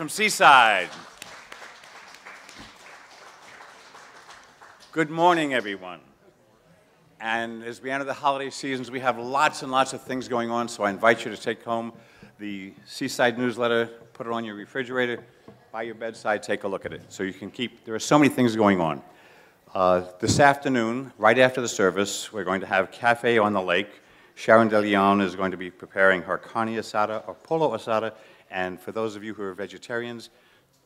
from Seaside? Good morning, everyone. And as we enter the holiday seasons, we have lots and lots of things going on, so I invite you to take home the Seaside newsletter, put it on your refrigerator, by your bedside, take a look at it. So you can keep, there are so many things going on. Uh, this afternoon, right after the service, we're going to have Cafe on the Lake. Sharon De Leon is going to be preparing her carne asada or pollo asada, and for those of you who are vegetarians,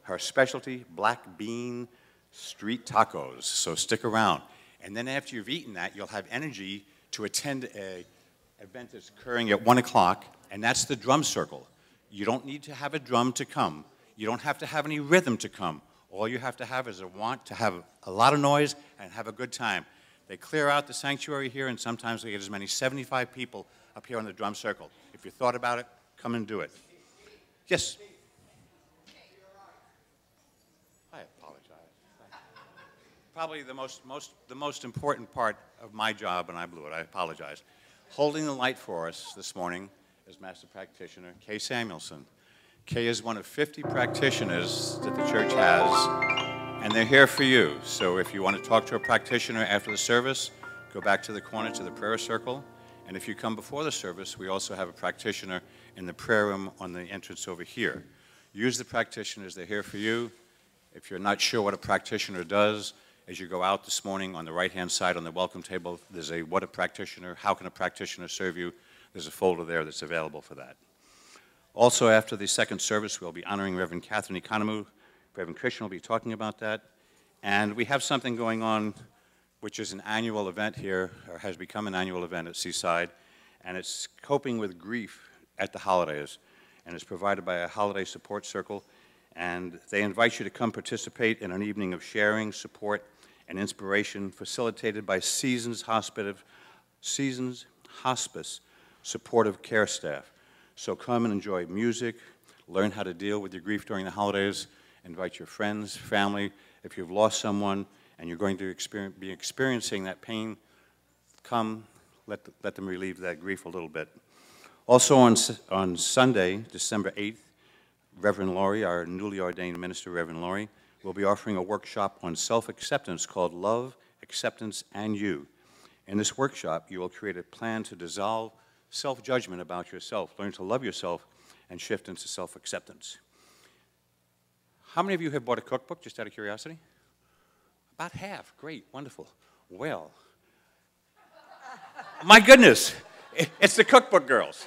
her specialty, black bean street tacos. So stick around. And then after you've eaten that, you'll have energy to attend a event that's occurring at 1 o'clock, and that's the drum circle. You don't need to have a drum to come. You don't have to have any rhythm to come. All you have to have is a want to have a lot of noise and have a good time. They clear out the sanctuary here, and sometimes we get as many 75 people up here on the drum circle. If you thought about it, come and do it. Yes? I apologize. Probably the most, most, the most important part of my job, and I blew it, I apologize. Holding the light for us this morning is Master Practitioner Kay Samuelson. Kay is one of 50 practitioners that the church has, and they're here for you. So if you want to talk to a practitioner after the service, go back to the corner to the prayer circle. And if you come before the service, we also have a practitioner in the prayer room on the entrance over here. Use the practitioners, they're here for you. If you're not sure what a practitioner does, as you go out this morning on the right-hand side on the welcome table, there's a what a practitioner, how can a practitioner serve you? There's a folder there that's available for that. Also, after the second service, we'll be honoring Reverend Catherine Economou. Reverend Christian will be talking about that. And we have something going on which is an annual event here, or has become an annual event at Seaside, and it's coping with grief at the holidays, and it's provided by a holiday support circle, and they invite you to come participate in an evening of sharing, support, and inspiration facilitated by Seasons Hospice, Seasons Hospice supportive care staff. So come and enjoy music, learn how to deal with your grief during the holidays, invite your friends, family, if you've lost someone, and you're going to be experiencing that pain, come, let, let them relieve that grief a little bit. Also on, on Sunday, December 8th, Reverend Laurie, our newly ordained minister, Reverend Laurie, will be offering a workshop on self-acceptance called Love, Acceptance, and You. In this workshop, you will create a plan to dissolve self-judgment about yourself, learn to love yourself, and shift into self-acceptance. How many of you have bought a cookbook, just out of curiosity? About half. Great. Wonderful. Well, my goodness. It's the cookbook girls.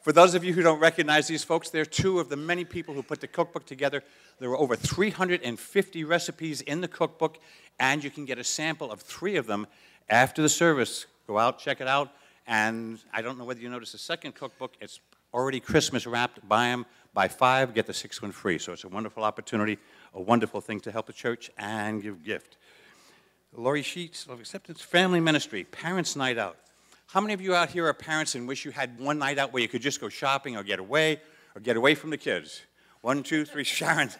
For those of you who don't recognize these folks, they're two of the many people who put the cookbook together. There were over 350 recipes in the cookbook, and you can get a sample of three of them after the service. Go out, check it out, and I don't know whether you noticed the second cookbook. It's already Christmas wrapped. Buy them, buy five, get the sixth one free. So it's a wonderful opportunity, a wonderful thing to help the church and give gift. Laurie Sheets of Acceptance Family Ministry, Parents Night Out. How many of you out here are parents and wish you had one night out where you could just go shopping or get away or get away from the kids? One, two, three. Sharon,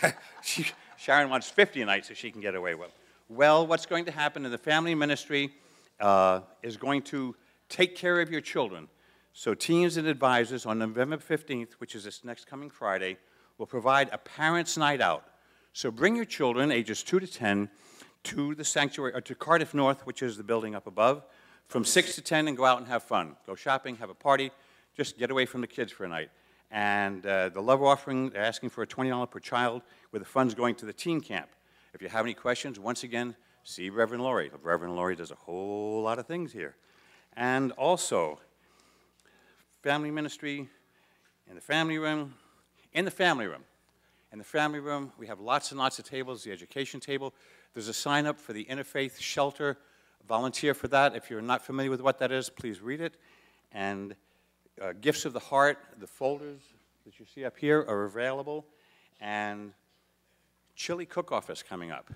Sharon wants 50 nights so she can get away. Well, well, what's going to happen in the family ministry uh, is going to take care of your children. So teams and advisors on November 15th, which is this next coming Friday, will provide a parents' night out. So bring your children, ages 2 to 10, to the sanctuary, or to Cardiff North, which is the building up above, from 6 to 10 and go out and have fun. Go shopping, have a party, just get away from the kids for a night. And uh, the love offering, they're asking for a $20 per child, with the funds going to the teen camp. If you have any questions, once again, see Reverend Laurie. Reverend Laurie does a whole lot of things here. And also, family ministry in the family room. In the family room. In the family room, we have lots and lots of tables, the education table. There's a sign up for the Interfaith Shelter volunteer for that. If you're not familiar with what that is, please read it. And uh, Gifts of the Heart, the folders that you see up here are available. And Chili Cook-Off is coming up.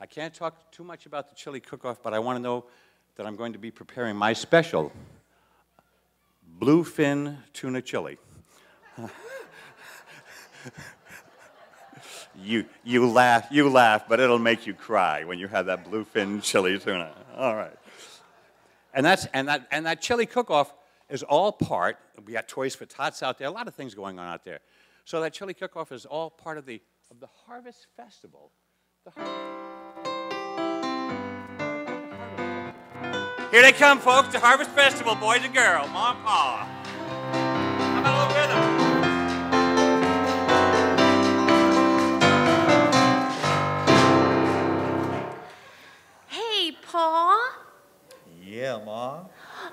I can't talk too much about the chili cook-off, but I want to know that I'm going to be preparing my special bluefin tuna chili. you, you laugh, you laugh, but it'll make you cry when you have that bluefin chili tuna. All right. And, that's, and, that, and that chili cook-off is all part, we got Toys for Tots out there, a lot of things going on out there. So that chili cook-off is all part of the, of the Harvest Festival. The Here they come, folks, the Harvest Festival, boys and girls, mom pa. Pa? Yeah, Ma.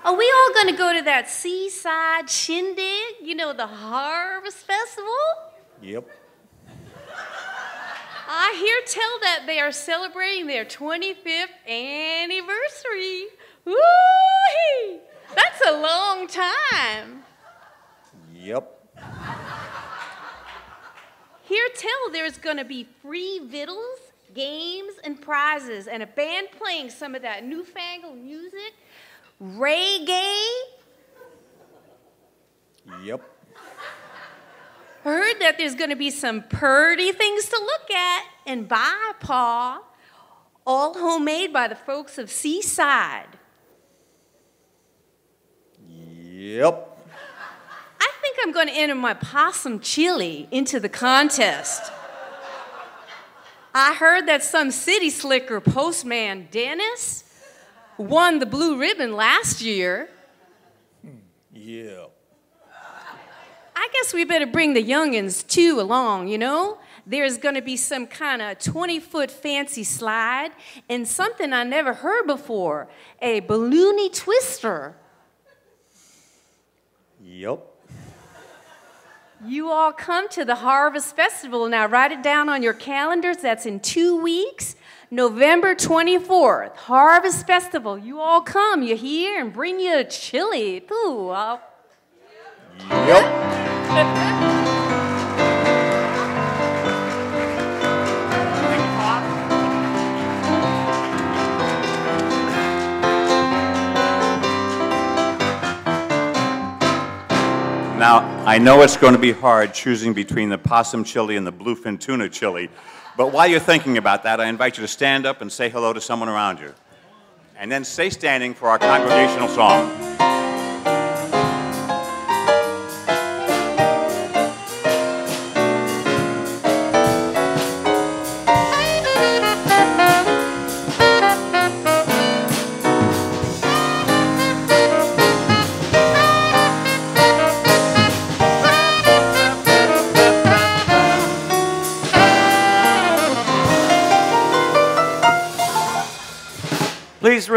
Are we all going to go to that seaside shindig? You know, the Harvest Festival? Yep. I hear tell that they are celebrating their 25th anniversary. Woo! That's a long time. Yep. Hear tell there's going to be free vittles games and prizes, and a band playing some of that newfangled music, reggae. Yep. I heard that there's going to be some purty things to look at and buy, Pa. All homemade by the folks of Seaside. Yep. I think I'm going to enter my possum chili into the contest. I heard that some city slicker postman Dennis won the blue ribbon last year. Yeah. I guess we better bring the youngins too along, you know? There's gonna be some kind of 20 foot fancy slide and something I never heard before a balloony twister. Yep. You all come to the Harvest Festival. Now, write it down on your calendars. That's in two weeks, November 24th. Harvest Festival. You all come. You're here and bring you a chili, too. Yep. Now, I know it's going to be hard choosing between the possum chili and the bluefin tuna chili, but while you're thinking about that, I invite you to stand up and say hello to someone around you. And then stay standing for our congregational song.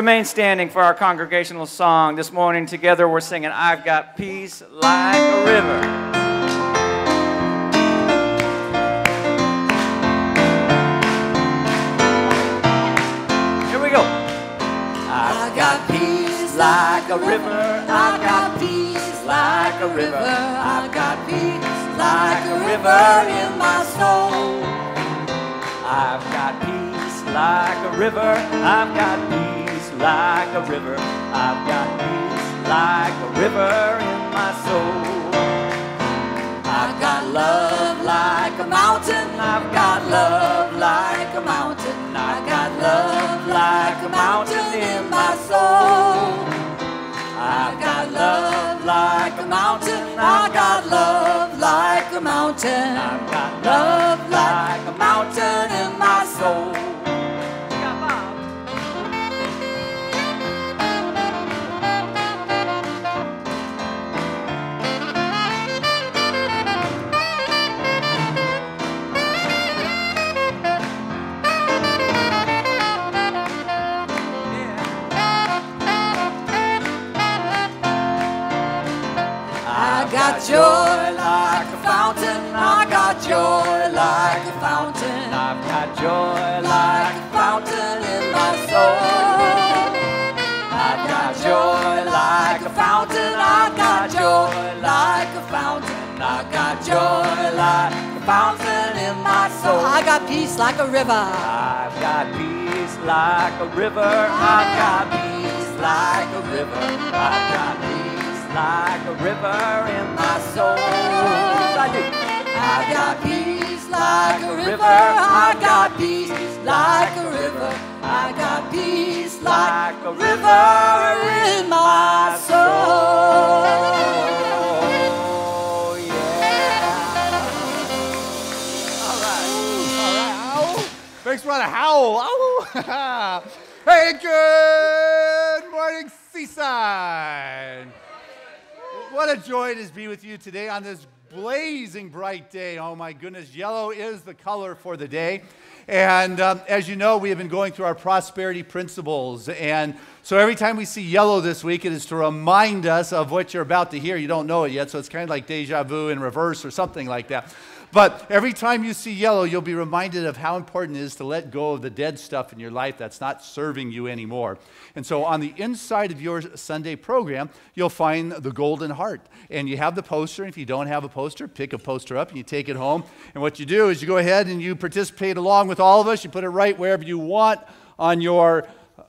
Remain standing for our congregational song. This morning, together, we're singing, I've Got Peace Like a River. Here we go. I got peace like a river. I got peace like a river. I got peace like a river in my soul. I've got peace like a river. I've got peace like a river. I've got peace like a river in my soul. I've got love like a mountain. I've got love like a mountain. I've got love like a mountain in my soul. I've got love like a mountain. I've got love like a mountain. I've got love like a mountain in my soul. Joy like a fountain in my soul. I've got joy like a fountain. I got joy like a fountain. I got joy like a fountain in my soul. I got peace like a river. I've got peace like a river. I've got peace like a river. I've got peace like a river in my soul. I do. I got peace like a river. I got peace like a river. I got peace like a river in my soul. Me want to howl. Ow. hey, good morning, Seaside. What a joy it is to be with you today on this blazing bright day. Oh my goodness, yellow is the color for the day. And um, as you know, we have been going through our prosperity principles. And so every time we see yellow this week, it is to remind us of what you're about to hear. You don't know it yet, so it's kind of like deja vu in reverse or something like that. But every time you see yellow, you'll be reminded of how important it is to let go of the dead stuff in your life that's not serving you anymore. And so on the inside of your Sunday program, you'll find the golden heart. And you have the poster. If you don't have a poster, pick a poster up and you take it home. And what you do is you go ahead and you participate along with all of us. You put it right wherever you want on your uh,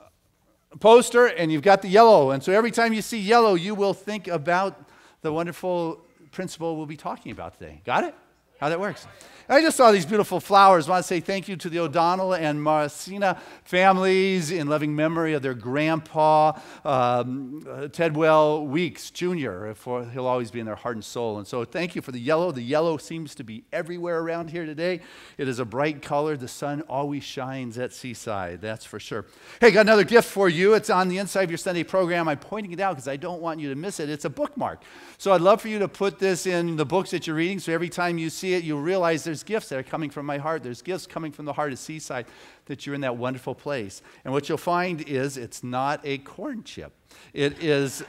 poster, and you've got the yellow. And so every time you see yellow, you will think about the wonderful principle we'll be talking about today. Got it? How that works. I just saw these beautiful flowers. I want to say thank you to the O'Donnell and Marcina families in loving memory of their grandpa, um, uh, Tedwell Weeks Jr., for he'll always be in their heart and soul. And so thank you for the yellow. The yellow seems to be everywhere around here today. It is a bright color. The sun always shines at Seaside, that's for sure. Hey, got another gift for you. It's on the inside of your Sunday program. I'm pointing it out because I don't want you to miss it. It's a bookmark. So I'd love for you to put this in the books that you're reading so every time you see it, you'll realize there's gifts that are coming from my heart. There's gifts coming from the heart of Seaside that you're in that wonderful place. And what you'll find is it's not a corn chip, it is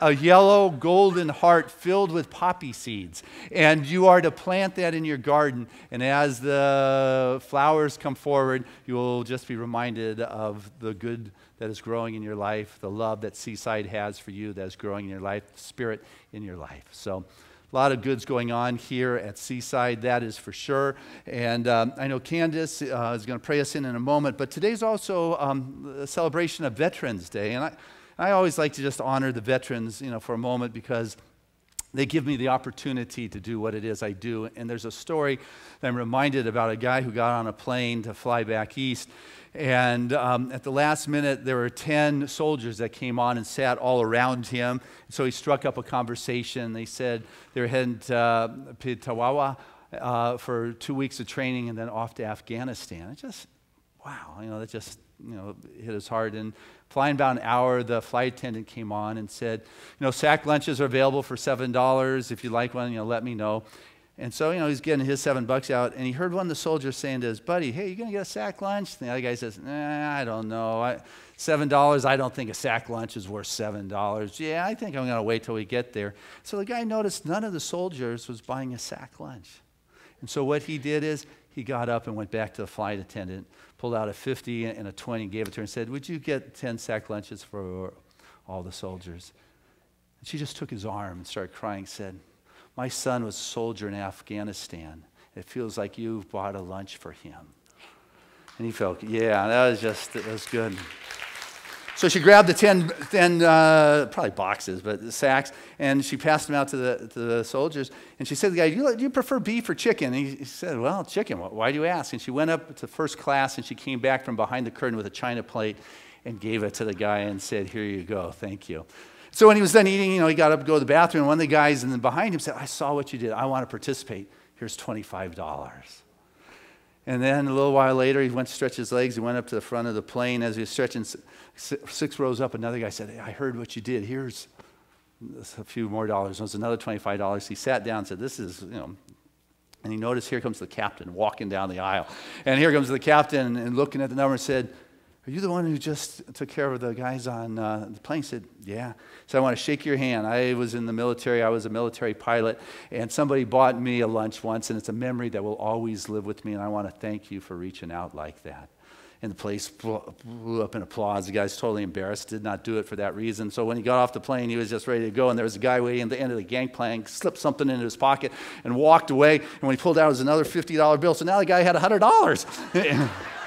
a yellow golden heart filled with poppy seeds. And you are to plant that in your garden. And as the flowers come forward, you will just be reminded of the good that is growing in your life, the love that Seaside has for you that is growing in your life, the spirit in your life. So, a lot of goods going on here at Seaside, that is for sure. And um, I know Candace uh, is going to pray us in in a moment, but today's also um, a celebration of Veterans Day. And I, I always like to just honor the veterans, you know, for a moment because they give me the opportunity to do what it is I do. And there's a story that I'm reminded about a guy who got on a plane to fly back east. And um, at the last minute, there were 10 soldiers that came on and sat all around him. So he struck up a conversation. They said they were heading to uh, Petawawa uh, for two weeks of training and then off to Afghanistan. It just, wow, you know, that just, you know, hit his heart. And flying about an hour, the flight attendant came on and said, you know, sack lunches are available for $7. If you'd like one, you know, let me know. And so, you know, he's getting his seven bucks out, and he heard one of the soldiers saying to his buddy, Hey, you to get a sack lunch? And the other guy says, Nah, I don't know. I, $7, I don't think a sack lunch is worth $7. Yeah, I think I'm to wait till we get there. So the guy noticed none of the soldiers was buying a sack lunch. And so what he did is he got up and went back to the flight attendant, pulled out a 50 and a 20, gave it to her, and said, Would you get 10 sack lunches for all the soldiers? And she just took his arm and started crying, said, my son was a soldier in Afghanistan. It feels like you've bought a lunch for him. And he felt, yeah, that was just, that was good. So she grabbed the 10, 10 uh, probably boxes, but sacks, and she passed them out to the, to the soldiers. And she said to the guy, do you, do you prefer beef or chicken? And he, he said, well, chicken. Why do you ask? And she went up to first class, and she came back from behind the curtain with a china plate and gave it to the guy and said, here you go, thank you. So when he was done eating, you know, he got up to go to the bathroom. One of the guys in the, behind him said, I saw what you did. I want to participate. Here's $25. And then a little while later, he went to stretch his legs. He went up to the front of the plane. As he was stretching six rows up, another guy said, hey, I heard what you did. Here's a few more dollars. It was another $25. He sat down and said, This is, you know, and he noticed here comes the captain walking down the aisle. And here comes the captain and looking at the number and said, are you the one who just took care of the guys on uh, the plane? He said, Yeah. So I want to shake your hand. I was in the military, I was a military pilot, and somebody bought me a lunch once, and it's a memory that will always live with me, and I want to thank you for reaching out like that. And the place blew up in applause. The guy's totally embarrassed, did not do it for that reason. So when he got off the plane, he was just ready to go. And there was a guy waiting at the end of the gangplank, slipped something into his pocket, and walked away. And when he pulled out, it was another $50 bill. So now the guy had $100.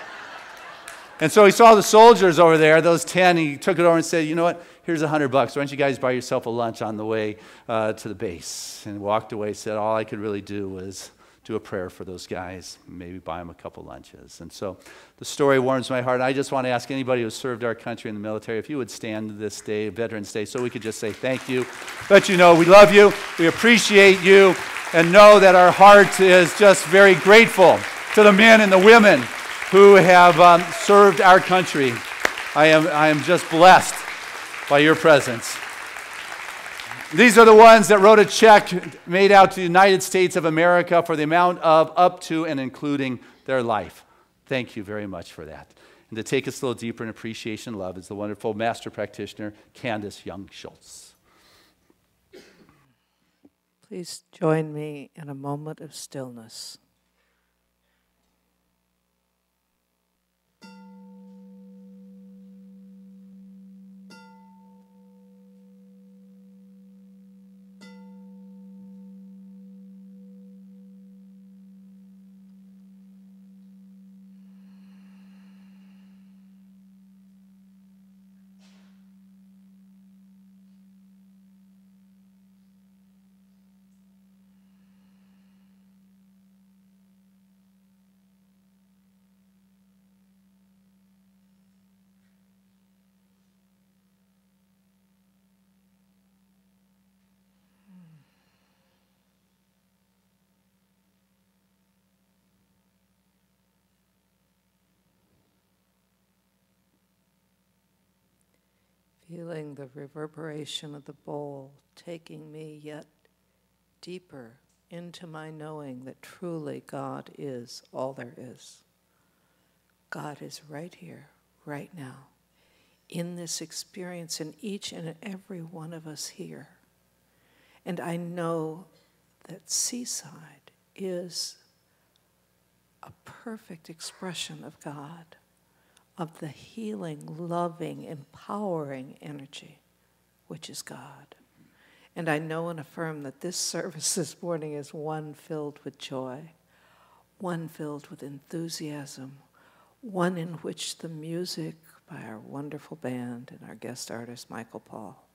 And so he saw the soldiers over there, those 10, he took it over and said, You know what? Here's a 100 bucks. Why don't you guys buy yourself a lunch on the way uh, to the base? And walked away, said, All I could really do was do a prayer for those guys, maybe buy them a couple lunches. And so the story warms my heart. I just want to ask anybody who served our country in the military if you would stand this day, Veterans Day, so we could just say thank you. Let you know we love you, we appreciate you, and know that our heart is just very grateful to the men and the women who have um, served our country. I am, I am just blessed by your presence. These are the ones that wrote a check made out to the United States of America for the amount of up to and including their life. Thank you very much for that. And to take us a little deeper in appreciation and love is the wonderful master practitioner, Candace Young Schultz. Please join me in a moment of stillness. Feeling the reverberation of the bowl taking me yet deeper into my knowing that truly God is all there is. God is right here, right now, in this experience, in each and every one of us here. And I know that Seaside is a perfect expression of God of the healing, loving, empowering energy, which is God. And I know and affirm that this service this morning is one filled with joy, one filled with enthusiasm, one in which the music by our wonderful band and our guest artist, Michael Paul,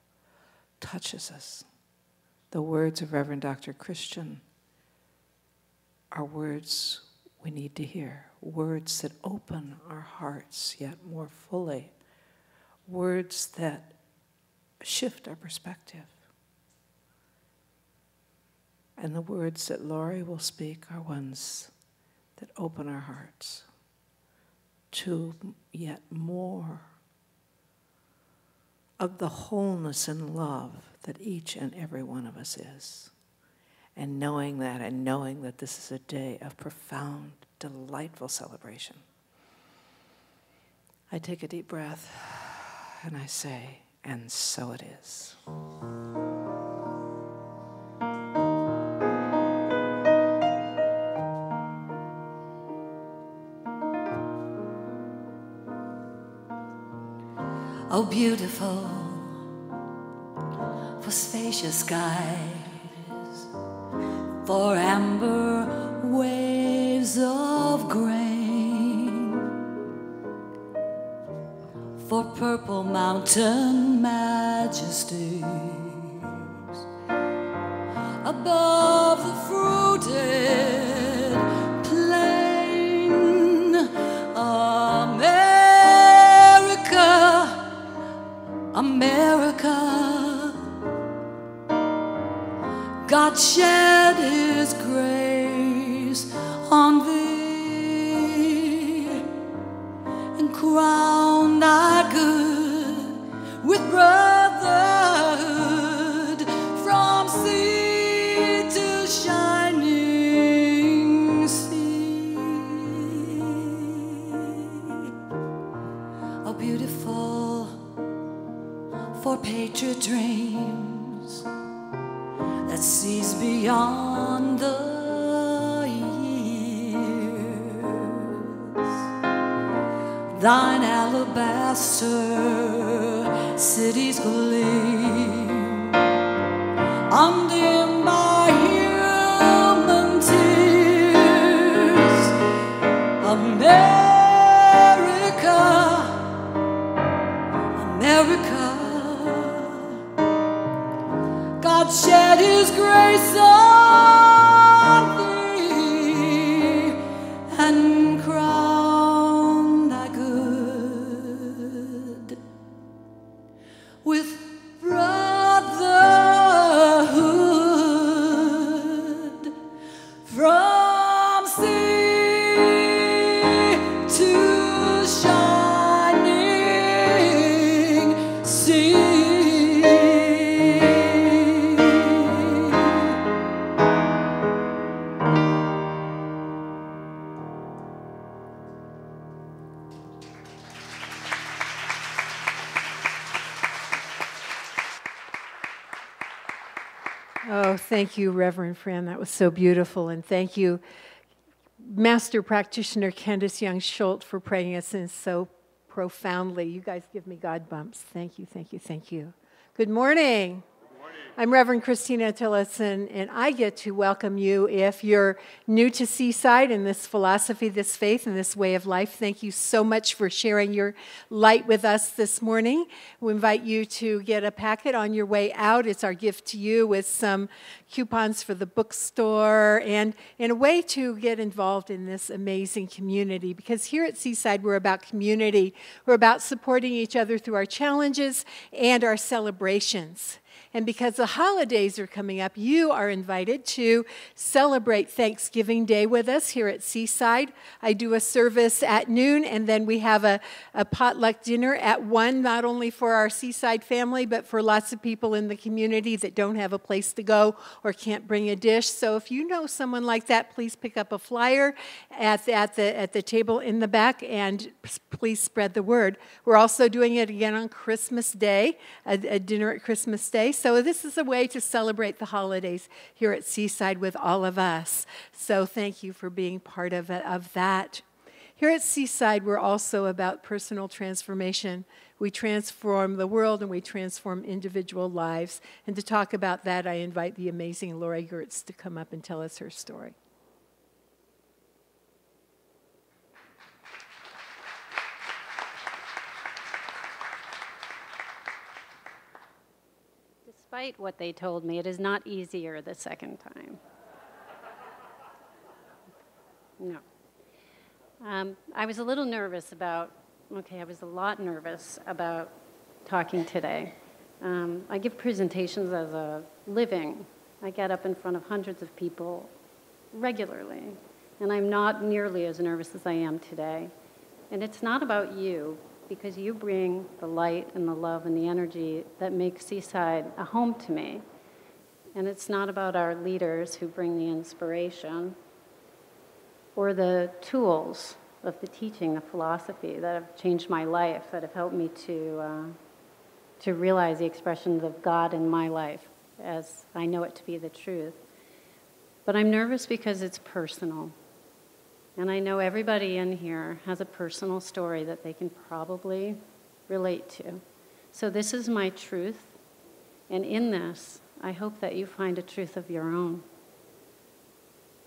touches us. The words of Reverend Dr. Christian are words we need to hear words that open our hearts yet more fully, words that shift our perspective. And the words that Laurie will speak are ones that open our hearts to yet more of the wholeness and love that each and every one of us is. And knowing that, and knowing that this is a day of profound, delightful celebration. I take a deep breath and I say, and so it is. Oh, beautiful for spacious skies, for amber waves of grain, for purple mountain majesties above the fruited plain. America, America. God shed his grace on thee and crown thy good with brotherhood from sea to shining sea. Oh, beautiful for patriot dreams beyond the years. Thine alabaster cities gleam, undimmed by human tears. America, grace on thank you, Reverend Fran. That was so beautiful. And thank you, Master Practitioner Candace Young Schultz, for praying us in so profoundly. You guys give me God bumps. Thank you, thank you, thank you. Good morning. I'm Reverend Christina Tillotson, and I get to welcome you if you're new to Seaside and this philosophy, this faith, and this way of life. Thank you so much for sharing your light with us this morning. We invite you to get a packet on your way out. It's our gift to you with some coupons for the bookstore and in a way to get involved in this amazing community because here at Seaside we're about community. We're about supporting each other through our challenges and our celebrations. And because the holidays are coming up, you are invited to celebrate Thanksgiving Day with us here at Seaside. I do a service at noon, and then we have a, a potluck dinner at 1, not only for our Seaside family, but for lots of people in the community that don't have a place to go or can't bring a dish. So if you know someone like that, please pick up a flyer at the, at the, at the table in the back and please spread the word. We're also doing it again on Christmas Day, a, a dinner at Christmas Day. So this is a way to celebrate the holidays here at Seaside with all of us. So thank you for being part of, it, of that. Here at Seaside, we're also about personal transformation. We transform the world and we transform individual lives. And to talk about that, I invite the amazing Lori Gertz to come up and tell us her story. Despite what they told me, it is not easier the second time. No. Um, I was a little nervous about, okay, I was a lot nervous about talking today. Um, I give presentations as a living. I get up in front of hundreds of people regularly, and I'm not nearly as nervous as I am today. And it's not about you, because you bring the light and the love and the energy that makes Seaside a home to me. And it's not about our leaders who bring the inspiration or the tools of the teaching, the philosophy that have changed my life, that have helped me to, uh, to realize the expressions of God in my life as I know it to be the truth. But I'm nervous because it's personal. And I know everybody in here has a personal story that they can probably relate to. So this is my truth. And in this, I hope that you find a truth of your own.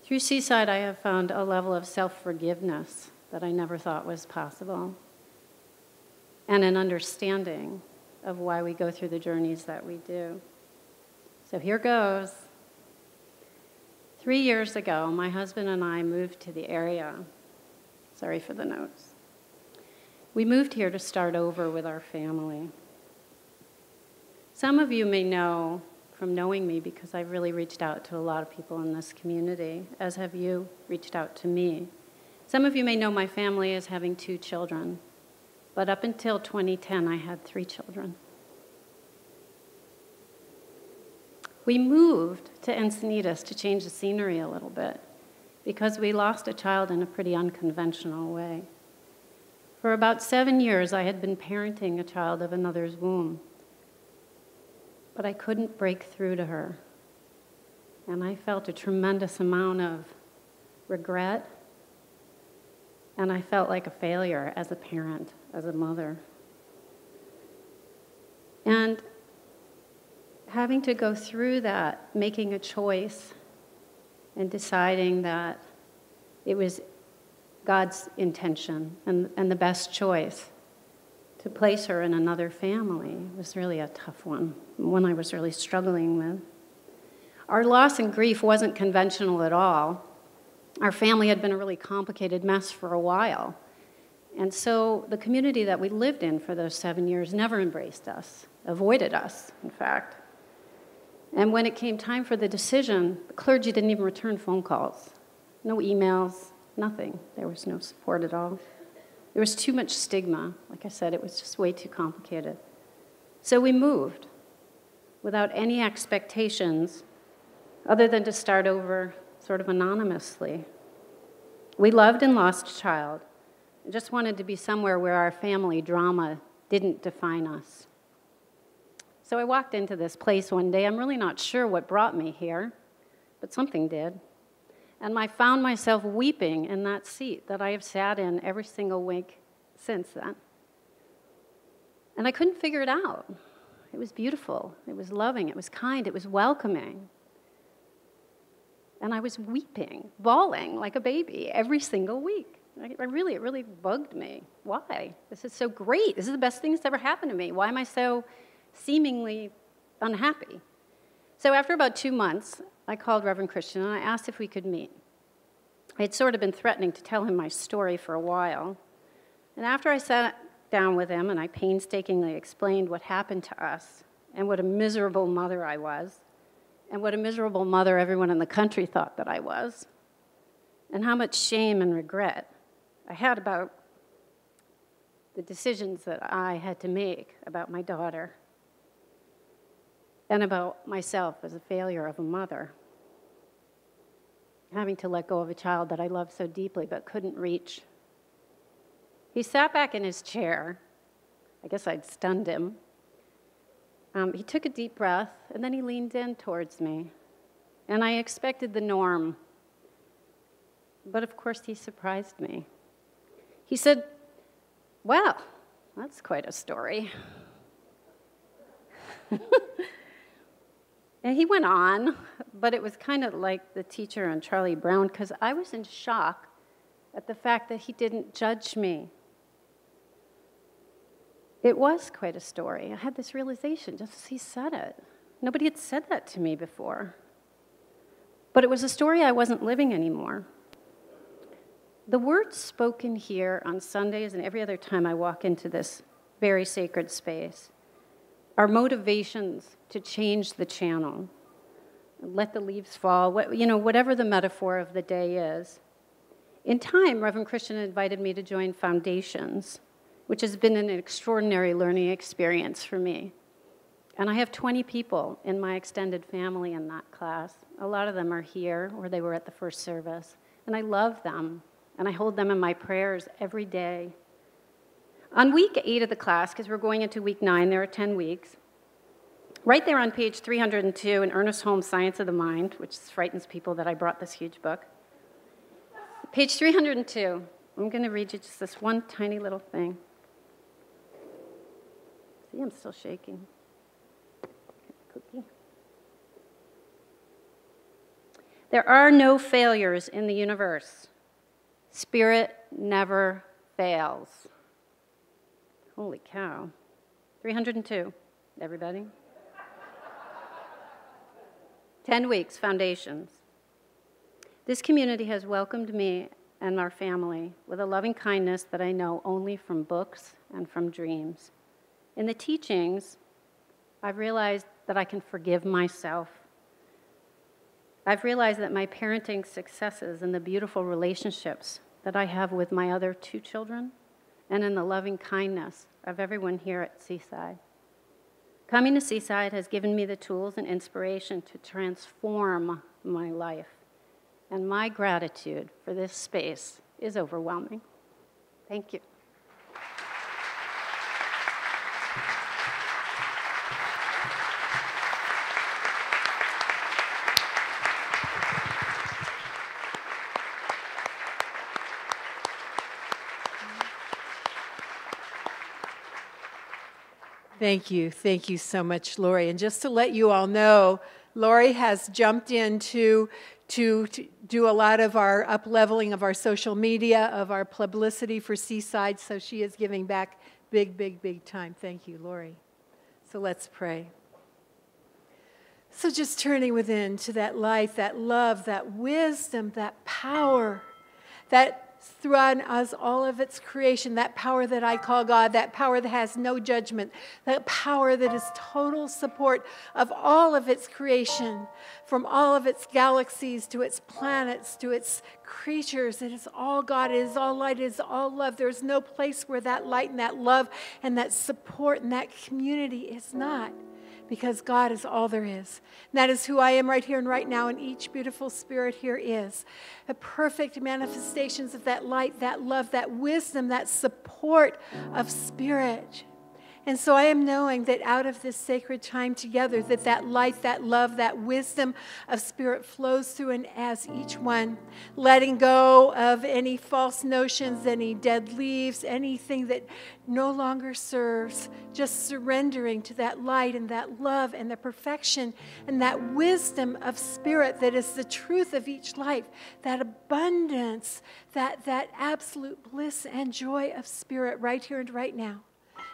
Through Seaside, I have found a level of self forgiveness that I never thought was possible, and an understanding of why we go through the journeys that we do. So here goes. Three years ago, my husband and I moved to the area. Sorry for the notes. We moved here to start over with our family. Some of you may know from knowing me because I've really reached out to a lot of people in this community, as have you reached out to me. Some of you may know my family as having two children, but up until 2010, I had three children. We moved to Encinitas to change the scenery a little bit because we lost a child in a pretty unconventional way. For about seven years, I had been parenting a child of another's womb, but I couldn't break through to her. And I felt a tremendous amount of regret, and I felt like a failure as a parent, as a mother. And having to go through that, making a choice and deciding that it was God's intention and, and the best choice to place her in another family was really a tough one, one I was really struggling with. Our loss and grief wasn't conventional at all. Our family had been a really complicated mess for a while. And so the community that we lived in for those seven years never embraced us, avoided us, in fact. And when it came time for the decision, the clergy didn't even return phone calls. No emails, nothing. There was no support at all. There was too much stigma. Like I said, it was just way too complicated. So we moved without any expectations other than to start over sort of anonymously. We loved and lost a child just wanted to be somewhere where our family drama didn't define us. So I walked into this place one day. I'm really not sure what brought me here, but something did. And I found myself weeping in that seat that I have sat in every single week since then. And I couldn't figure it out. It was beautiful, it was loving, it was kind, it was welcoming. And I was weeping, bawling like a baby every single week. I really, it really bugged me. Why? This is so great. This is the best thing that's ever happened to me. Why am I so seemingly unhappy. So after about two months, I called Reverend Christian and I asked if we could meet. I had sort of been threatening to tell him my story for a while. And after I sat down with him and I painstakingly explained what happened to us and what a miserable mother I was, and what a miserable mother everyone in the country thought that I was, and how much shame and regret I had about the decisions that I had to make about my daughter and about myself as a failure of a mother. Having to let go of a child that I loved so deeply but couldn't reach. He sat back in his chair. I guess I'd stunned him. Um, he took a deep breath and then he leaned in towards me. And I expected the norm. But of course, he surprised me. He said, Well, that's quite a story. And he went on, but it was kind of like the teacher on Charlie Brown because I was in shock at the fact that he didn't judge me. It was quite a story. I had this realization just as he said it. Nobody had said that to me before. But it was a story I wasn't living anymore. The words spoken here on Sundays and every other time I walk into this very sacred space our motivations to change the channel, let the leaves fall, what, you know, whatever the metaphor of the day is. In time, Reverend Christian invited me to join Foundations, which has been an extraordinary learning experience for me. And I have 20 people in my extended family in that class. A lot of them are here, or they were at the first service. And I love them, and I hold them in my prayers every day. On week eight of the class, because we're going into week nine, there are 10 weeks, right there on page 302 in Ernest Holmes' Science of the Mind, which frightens people that I brought this huge book. Page 302, I'm going to read you just this one tiny little thing. See, I'm still shaking. Cookie. There are no failures in the universe. Spirit never fails. Holy cow. 302, everybody. 10 weeks, foundations. This community has welcomed me and our family with a loving kindness that I know only from books and from dreams. In the teachings, I've realized that I can forgive myself. I've realized that my parenting successes and the beautiful relationships that I have with my other two children and in the loving kindness of everyone here at Seaside. Coming to Seaside has given me the tools and inspiration to transform my life, and my gratitude for this space is overwhelming. Thank you. Thank you. Thank you so much, Lori. And just to let you all know, Lori has jumped in to, to, to do a lot of our up leveling of our social media, of our publicity for Seaside. So she is giving back big, big, big time. Thank you, Lori. So let's pray. So just turning within to that light, that love, that wisdom, that power, that throughout us all of its creation, that power that I call God, that power that has no judgment, that power that is total support of all of its creation, from all of its galaxies to its planets to its creatures. It is all God, it is all light, it is all love. There's no place where that light and that love and that support and that community is not because God is all there is. And that is who I am right here and right now, and each beautiful spirit here is. The perfect manifestations of that light, that love, that wisdom, that support of spirit. And so I am knowing that out of this sacred time together, that that light, that love, that wisdom of spirit flows through and as each one, letting go of any false notions, any dead leaves, anything that no longer serves, just surrendering to that light and that love and the perfection and that wisdom of spirit that is the truth of each life, that abundance, that, that absolute bliss and joy of spirit right here and right now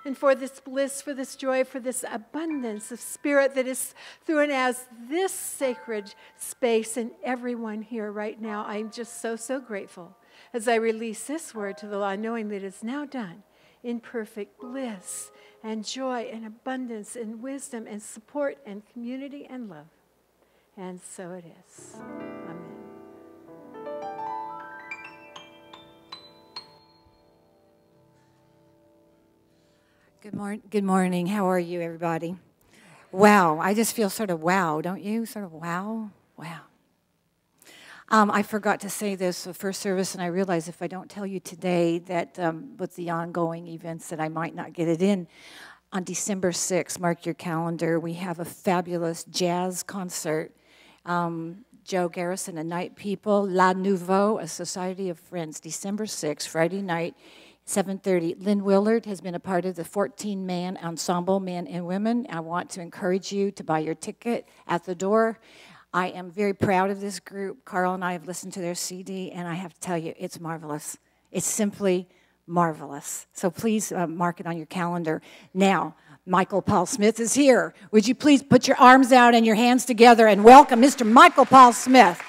and for this bliss, for this joy, for this abundance of spirit that is through and as this sacred space and everyone here right now. I'm just so, so grateful as I release this word to the law, knowing that it's now done in perfect bliss and joy and abundance and wisdom and support and community and love. And so it is. Amen. Good, mor- good morning. How are you, everybody? Wow. I just feel sort of wow, don't you? Sort of wow. Wow. Um, I forgot to say this the first service, and I realize if I don't tell you today that um, with the ongoing events that I might not get it in. On December 6th, mark your calendar, we have a fabulous jazz concert. Um, Joe Garrison and Night People, La Nouveau, a Society of Friends, December 6th, Friday night 7.30. Lynn Willard has been a part of the 14-man ensemble, men and women. I want to encourage you to buy your ticket at the door. I am very proud of this group. Carl and I have listened to their CD, and I have to tell you, it's marvelous. It's simply marvelous. So please uh, mark it on your calendar. Now, Michael Paul Smith is here. Would you please put your arms out and your hands together and welcome Mr. Michael Paul Smith.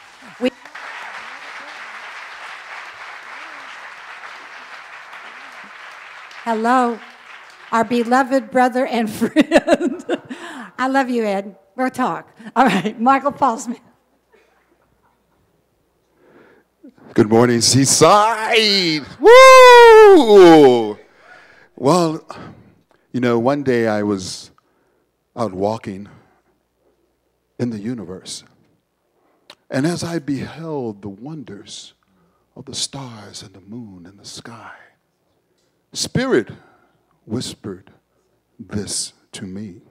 Hello, our beloved brother and friend. I love you, Ed. We'll talk. All right, Michael Paul Smith. Good morning, Seaside. Woo! Well, you know, one day I was out walking in the universe. And as I beheld the wonders of the stars and the moon and the sky, Spirit whispered this to me.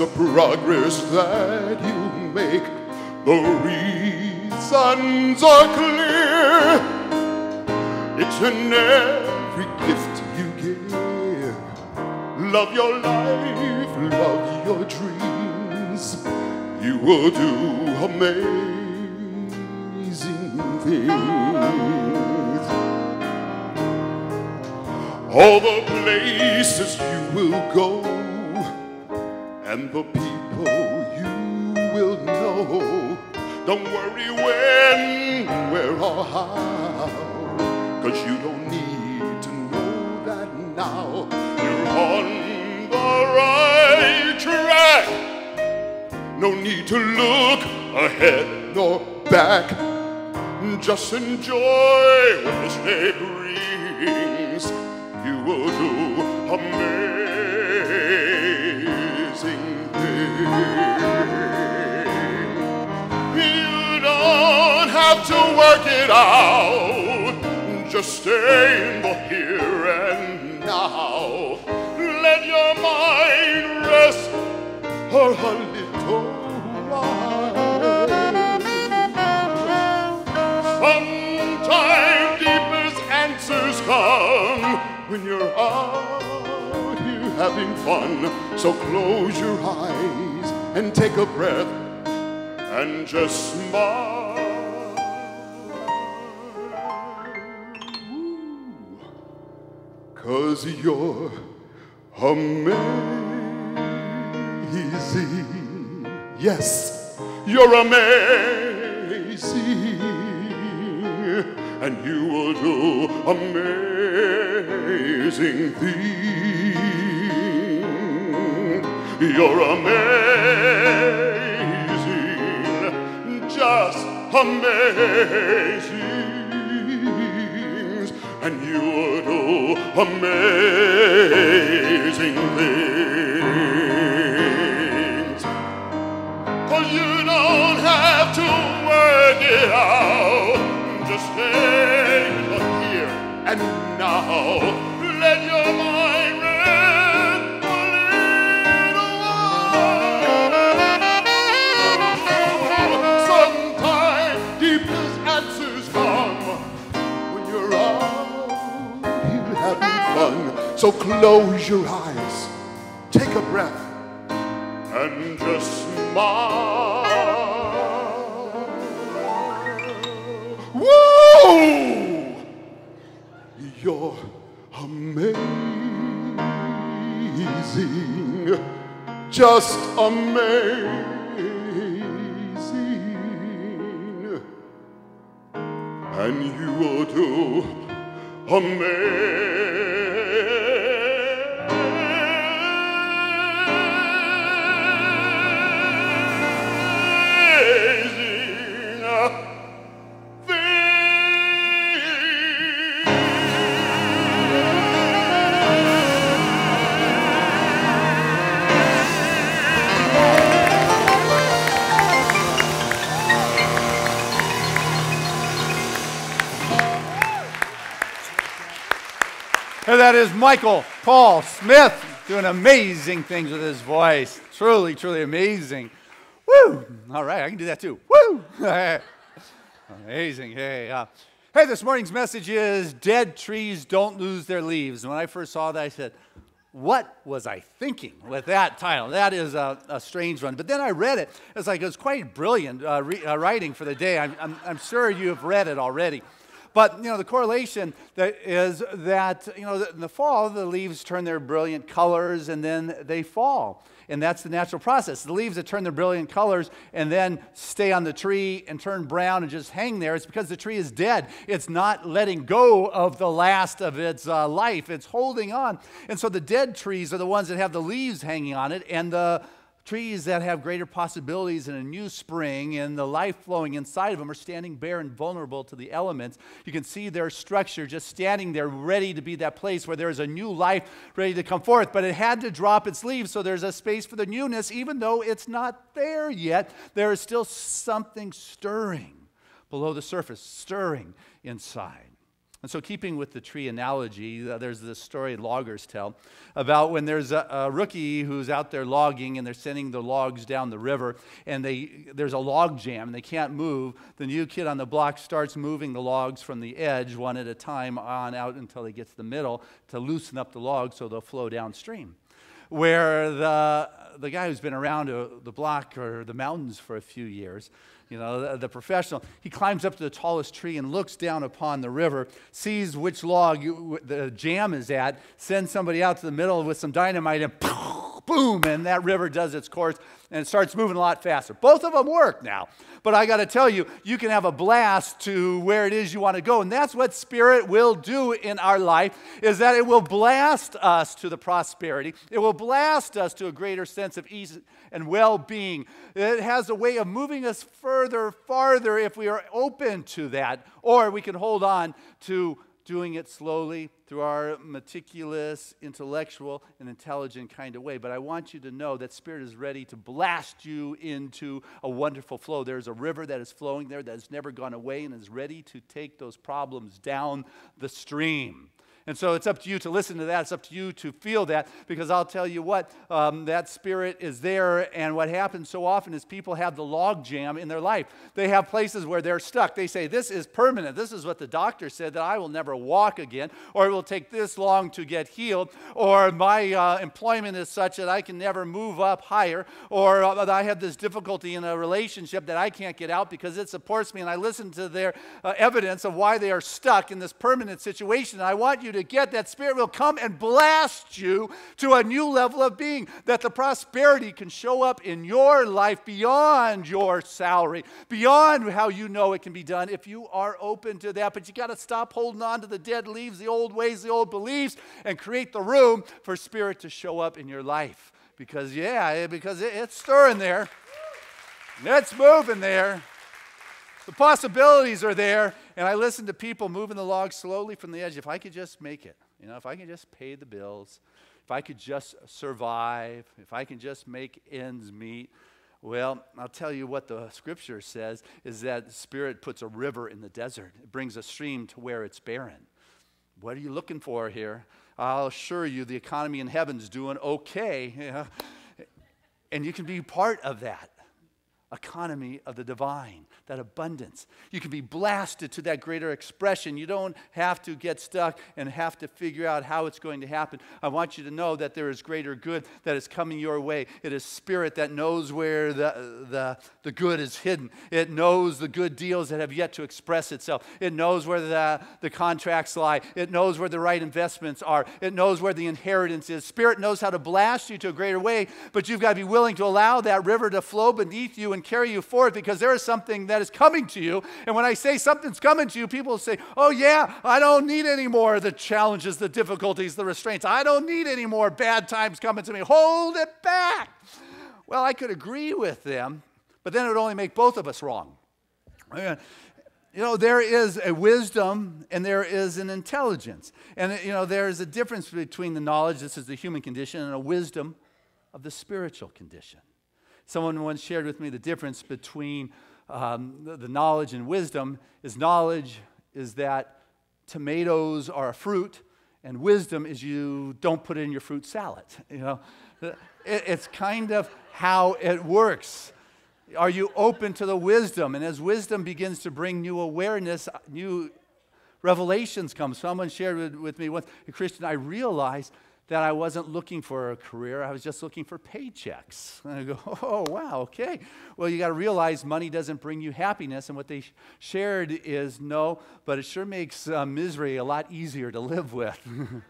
The progress that you make. The reasons are clear. It's in every gift you give. Love your life, love your dreams. You will do amazing things. All the places you will go worry when, where, or how, cause you don't need to know that now. You're on the right track. No need to look ahead nor back. Just enjoy what this Stay in the here and now. Let your mind rest for a little while. Sometime deepest answers come when you're out here having fun. So close your eyes and take a breath and just smile. Cause you're amazing. Yes, you're amazing. And you will do amazing things. You're amazing. Just amazing and you will do amazing things. Cause you don't have to work it out. Just stay here and now. So close your eyes, take a breath, and just smile. Woo! You're amazing, just amazing. And you will do amazing that is Michael Paul Smith doing amazing things with his voice. Truly, truly amazing. Woo! All right, I can do that too. Woo! amazing. Hey, uh, hey, this morning's message is Dead Trees Don't Lose Their Leaves. When I first saw that, I said, what was I thinking with that title? That is a, a strange one. But then I read it. It's like it was quite brilliant uh, re- uh, writing for the day. I'm, I'm, I'm sure you have read it already. But you know the correlation that is that you know in the fall the leaves turn their brilliant colors and then they fall, and that's the natural process. The leaves that turn their brilliant colors and then stay on the tree and turn brown and just hang there. It's because the tree is dead. It's not letting go of the last of its uh, life. It's holding on, and so the dead trees are the ones that have the leaves hanging on it, and the Trees that have greater possibilities in a new spring and the life flowing inside of them are standing bare and vulnerable to the elements. You can see their structure just standing there, ready to be that place where there is a new life ready to come forth. But it had to drop its leaves, so there's a space for the newness, even though it's not there yet. There is still something stirring below the surface, stirring inside. And so, keeping with the tree analogy, uh, there's this story loggers tell about when there's a, a, rookie who's out there logging and they're sending the logs down the river and they, there's a log jam and they can't move. The new kid on the block starts moving the logs from the edge one at a time on out until they get to the middle to loosen up the logs so they'll flow downstream. Where the, the guy who's been around uh, the block or the mountains for a few years you know, the, the, professional, he climbs up to the tallest tree and looks down upon the river, sees which log you, the jam is at, sends somebody out to the middle with some dynamite, and boom, and that river does its course and it starts moving a lot faster. Both of them work now. But I got to tell you, you can have a blast to where it is you want to go. And that's what Spirit will do in our life, is that it will blast us to the prosperity. It will blast us to a greater sense of ease and well being. It has a way of moving us further, farther if we are open to that. Or we can hold on to doing it slowly through our meticulous, intellectual, and intelligent kind of way. But I want you to know that Spirit is ready to blast you into a wonderful flow. There's a river that is flowing there that has never gone away and is ready to take those problems down the stream. And so it's up to you to listen to that. It's up to you to feel that because I'll tell you what, um, that spirit is there. And what happens so often is people have the log jam in their life. They have places where they're stuck. They say, This is permanent. This is what the doctor said that I will never walk again, or it will take this long to get healed, or my uh, employment is such that I can never move up higher, or uh, I have this difficulty in a relationship that I can't get out because it supports me. And I listen to their uh, evidence of why they are stuck in this permanent situation. And I want you you get, that Spirit will come and blast you to a new level of being. That the prosperity can show up in your life beyond your salary, beyond how you know it can be done if you are open to that. But you got to stop holding on to the dead leaves, the old ways, the old beliefs, and create the room for Spirit to show up in your life. Because, yeah, eh, because it's stirring there, it's moving there. The possibilities are there, and I listen to people moving the log slowly from the edge. If I could just make it, you know, if I could just pay the bills, if I could just survive, if I can just make ends meet. Well, I'll tell you what the scripture says is that Spirit puts a river in the desert. It brings a stream to where it's barren. What are you looking for here? I'll assure you the economy in heaven's doing okay. And you can be part of that economy of the divine, that abundance. You can be blasted to that greater expression. You don't have to get stuck and have to figure out how it's going to happen. I want you to know that there is greater good that is coming your way. It is spirit that knows where the, the, the good is hidden. It knows the good deals that have yet to express itself. It knows where the, the contracts lie. It knows where the right investments are. It knows where the inheritance is. Spirit knows how to blast you to a greater way, but you've got to be willing to allow that river to flow beneath you and and carry you forward because there is something that is coming to you. And when I say something's coming to you, people say, Oh, yeah, I don't need any more the challenges, the difficulties, the restraints. I don't need any more bad times coming to me. Hold it back. Well, I could agree with them, but then it would only make both of us wrong. You know, there is a wisdom and there is an intelligence. And, you know, there is a difference between the knowledge, this is the human condition, and a wisdom of the spiritual condition. Someone once shared with me the difference between um, the, knowledge and wisdom is knowledge is that tomatoes are a fruit And wisdom is you don't put it in your fruit salad. You know, It- it's kind of how it works. Are you open to the wisdom? And as wisdom begins to bring new awareness, new revelations come. Someone shared with me once, a Christian, I realized that I wasn't looking for a career, I was just looking for paychecks. And I go, oh, wow, okay. Well, you got to realize money doesn't bring you happiness. And what they sh- shared is no, but it sure makes uh, misery a lot easier to live with.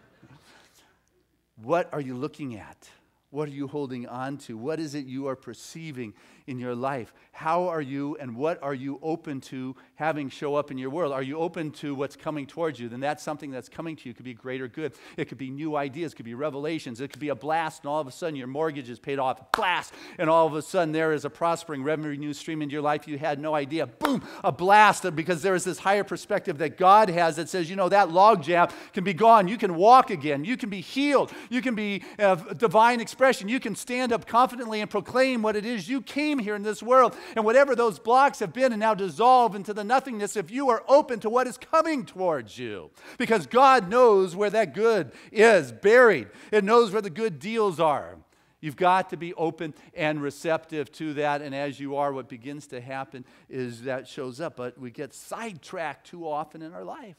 what are you looking at? What are you holding on to? What is it you are perceiving in your life? How are you and what are you open to having show up in your world? Are you open to what's coming towards you? Then that's something that's coming to you. It could be greater good. It could be new ideas. It could be revelations. It could be a blast, and all of a sudden your mortgage is paid off. Blast! And all of a sudden there is a prospering revenue stream in your life you had no idea. Boom! A blast because there is this higher perspective that God has that says, you know, that log jam can be gone. You can walk again. You can be healed. You can be uh, divine expression. You can stand up confidently and proclaim what it is you came here in this world. And whatever those blocks have been and now dissolve into the nothingness if you are open to what is coming towards you. Because God knows where that good is buried, it knows where the good deals are. You've got to be open and receptive to that. And as you are, what begins to happen is that shows up. But we get sidetracked too often in our life.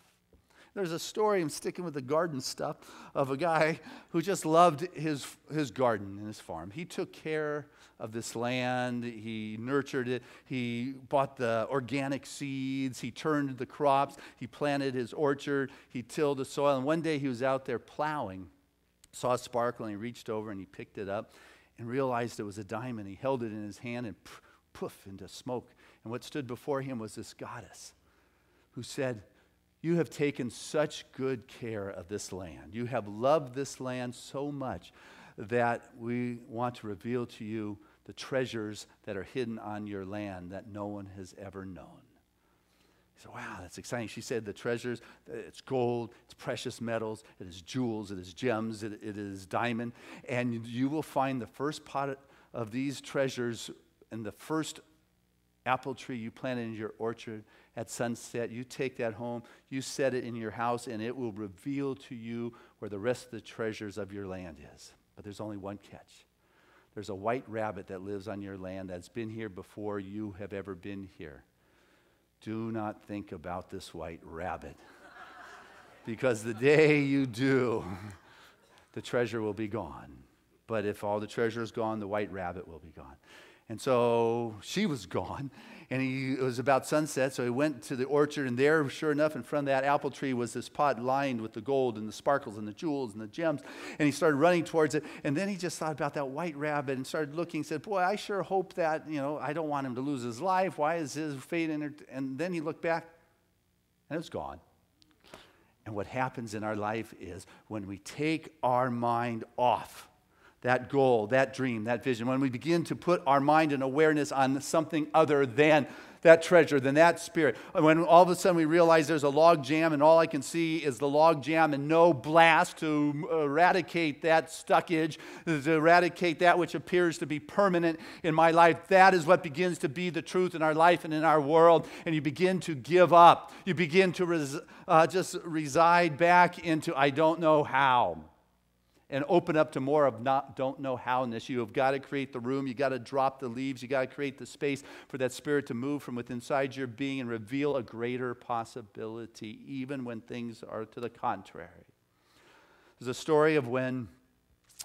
There's a story, I'm sticking with the garden stuff, of a guy who just loved his, his garden and his farm. He took care of this land, he nurtured it, he bought the organic seeds, he turned the crops, he planted his orchard, he tilled the soil. And one day he was out there plowing, saw a sparkle, and he reached over and he picked it up and realized it was a diamond. He held it in his hand and poof into smoke. And what stood before him was this goddess who said, you have taken such good care of this land. You have loved this land so much that we want to reveal to you the treasures that are hidden on your land that no one has ever known. He said, Wow, that's exciting. She said, The treasures, it's gold, it's precious metals, it is jewels, it is gems, it, it is diamond. And you will find the first pot of these treasures in the first apple tree you planted in your orchard at sunset. You take that home, you set it in your house, and it will reveal to you where the rest of the treasures of your land is. But there's only one catch. There's a white rabbit that lives on your land that's been here before you have ever been here. Do not think about this white rabbit. because the day you do, the treasure will be gone. But if all the treasure is gone, the white rabbit will be gone. And so she was gone, and he, it was about sunset, so he went to the orchard, and there, sure enough, in front of that apple tree was this pot lined with the gold and the sparkles and the jewels and the gems. And he started running towards it, and then he just thought about that white rabbit and started looking, said, Boy, I sure hope that, you know, I don't want him to lose his life. Why is his fate in? And then he looked back, and it was gone. And what happens in our life is when we take our mind off that goal, that dream, that vision, when we begin to put our mind and awareness on something other than that treasure, than that spirit, when all of a sudden we realize there's a log jam and all I can see is the log jam and no blast to eradicate that stuckage, to eradicate that which appears to be permanent in my life, that is what begins to be the truth in our life and in our world. And you begin to give up. You begin to res- uh, just reside back into, I don't know how and open up to more of not don't know howness. You have got to create the room. You got to drop the leaves. You got to create the space for that spirit to move from within inside your being and reveal a greater possibility, even when things are to the contrary. There's a story of when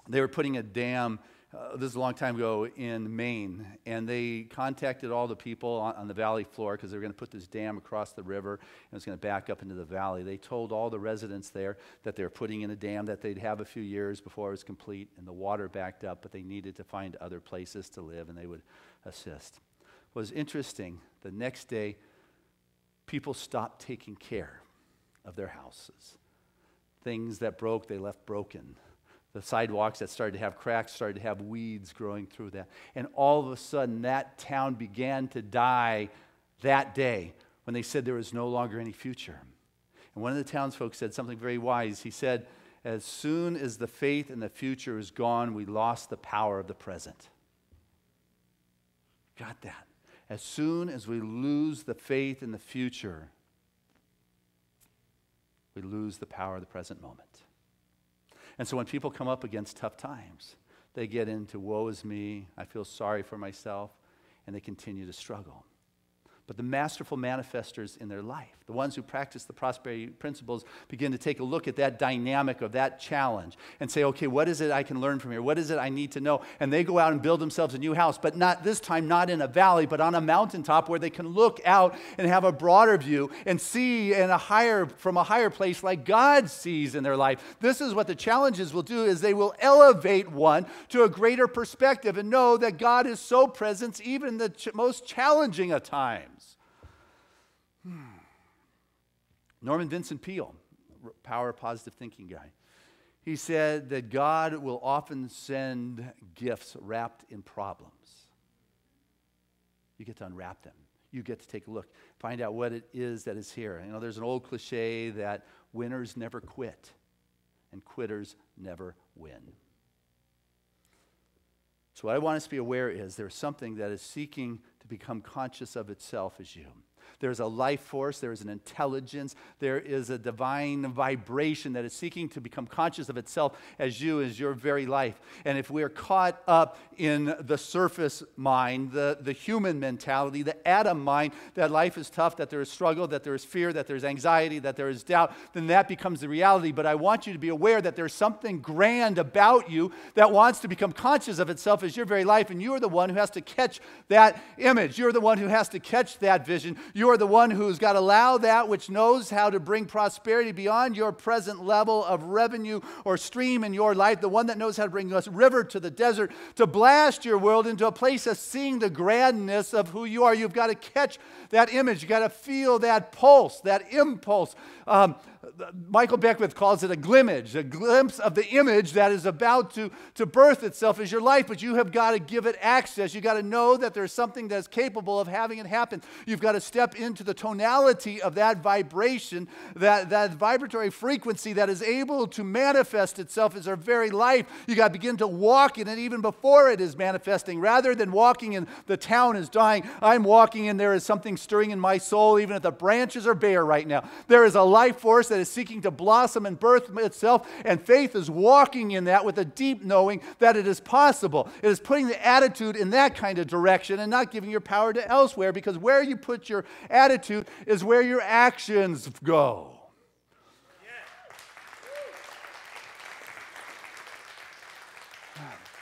they were putting a dam. Uh, this is a long time ago in Maine, and they contacted all the people on, on the valley floor because they were going to put this dam across the river and it was going to back up into the valley. They told all the residents there that they were putting in a dam that they'd have a few years before it was complete, and the water backed up, but they needed to find other places to live, and they would assist. Was interesting, the next day, people stopped taking care of their houses. Things that broke, they left broken the sidewalks that started to have cracks started to have weeds growing through that. And all of a sudden, that town began to die that day when they said there was no longer any future. And one of the townsfolk said something very wise. He said, As soon as the faith in the future is gone, we lost the power of the present. Got that? As soon as we lose the faith in the future, we lose the power of the present moment. And so when people come up against tough times, they get into woe is me, I feel sorry for myself, and they continue to struggle. But the masterful manifestors in their life, the ones who practice the prosperity principles, begin to take a look at that dynamic of that challenge and say, okay, what is it I can learn from here? What is it I need to know? And they go out and build themselves a new house, but not this time, not in a valley, but on a mountaintop where they can look out and have a broader view and see in a higher, from a higher place like God sees in their life. This is what the challenges will do is they will elevate one to a greater perspective and know that God is so present even in the ch- most challenging of times. Hmm. Norman Vincent Peale, power positive thinking guy, he said that God will often send gifts wrapped in problems. You get to unwrap them. You get to take a look, find out what it is that is here. You know, there's an old cliche that winners never quit and quitters never win. So, what I want us to be aware is there's something that is seeking to become conscious of itself as you. There's a life force, there is an intelligence, there is a divine vibration that is seeking to become conscious of itself as you, as your very life. And if we're caught up in the surface mind, the, the human mentality, the Adam mind, that life is tough, that there is struggle, that there is fear, that there's anxiety, that there is doubt, then that becomes the reality. But I want you to be aware that there's something grand about you that wants to become conscious of itself as your very life, and you are the one who has to catch that image. You're the one who has to catch that vision. You are the one who's got to allow that which knows how to bring prosperity beyond your present level of revenue or stream in your life, the one that knows how to bring us river to the desert, to blast your world into a place of seeing the grandness of who you are. You've got to catch that image. You've got to feel that pulse, that impulse. Um, Michael Beckwith calls it a glimpse, a glimpse of the image that is about to, to birth itself as your life, but you have got to give it access. You've got to know that there's something that's capable of having it happen. You've got to step into the tonality of that vibration, that, that vibratory frequency that is able to manifest itself as our very life. You've got to begin to walk in it even before it is manifesting. Rather than walking in the town is dying, I'm walking in there is something stirring in my soul, even if the branches are bare right now. There is a life force that is seeking to blossom and birth itself, and faith is walking in that with a deep knowing that it is possible. It is putting the attitude in that kind of direction and not giving your power to elsewhere because where you put your attitude is where your actions go.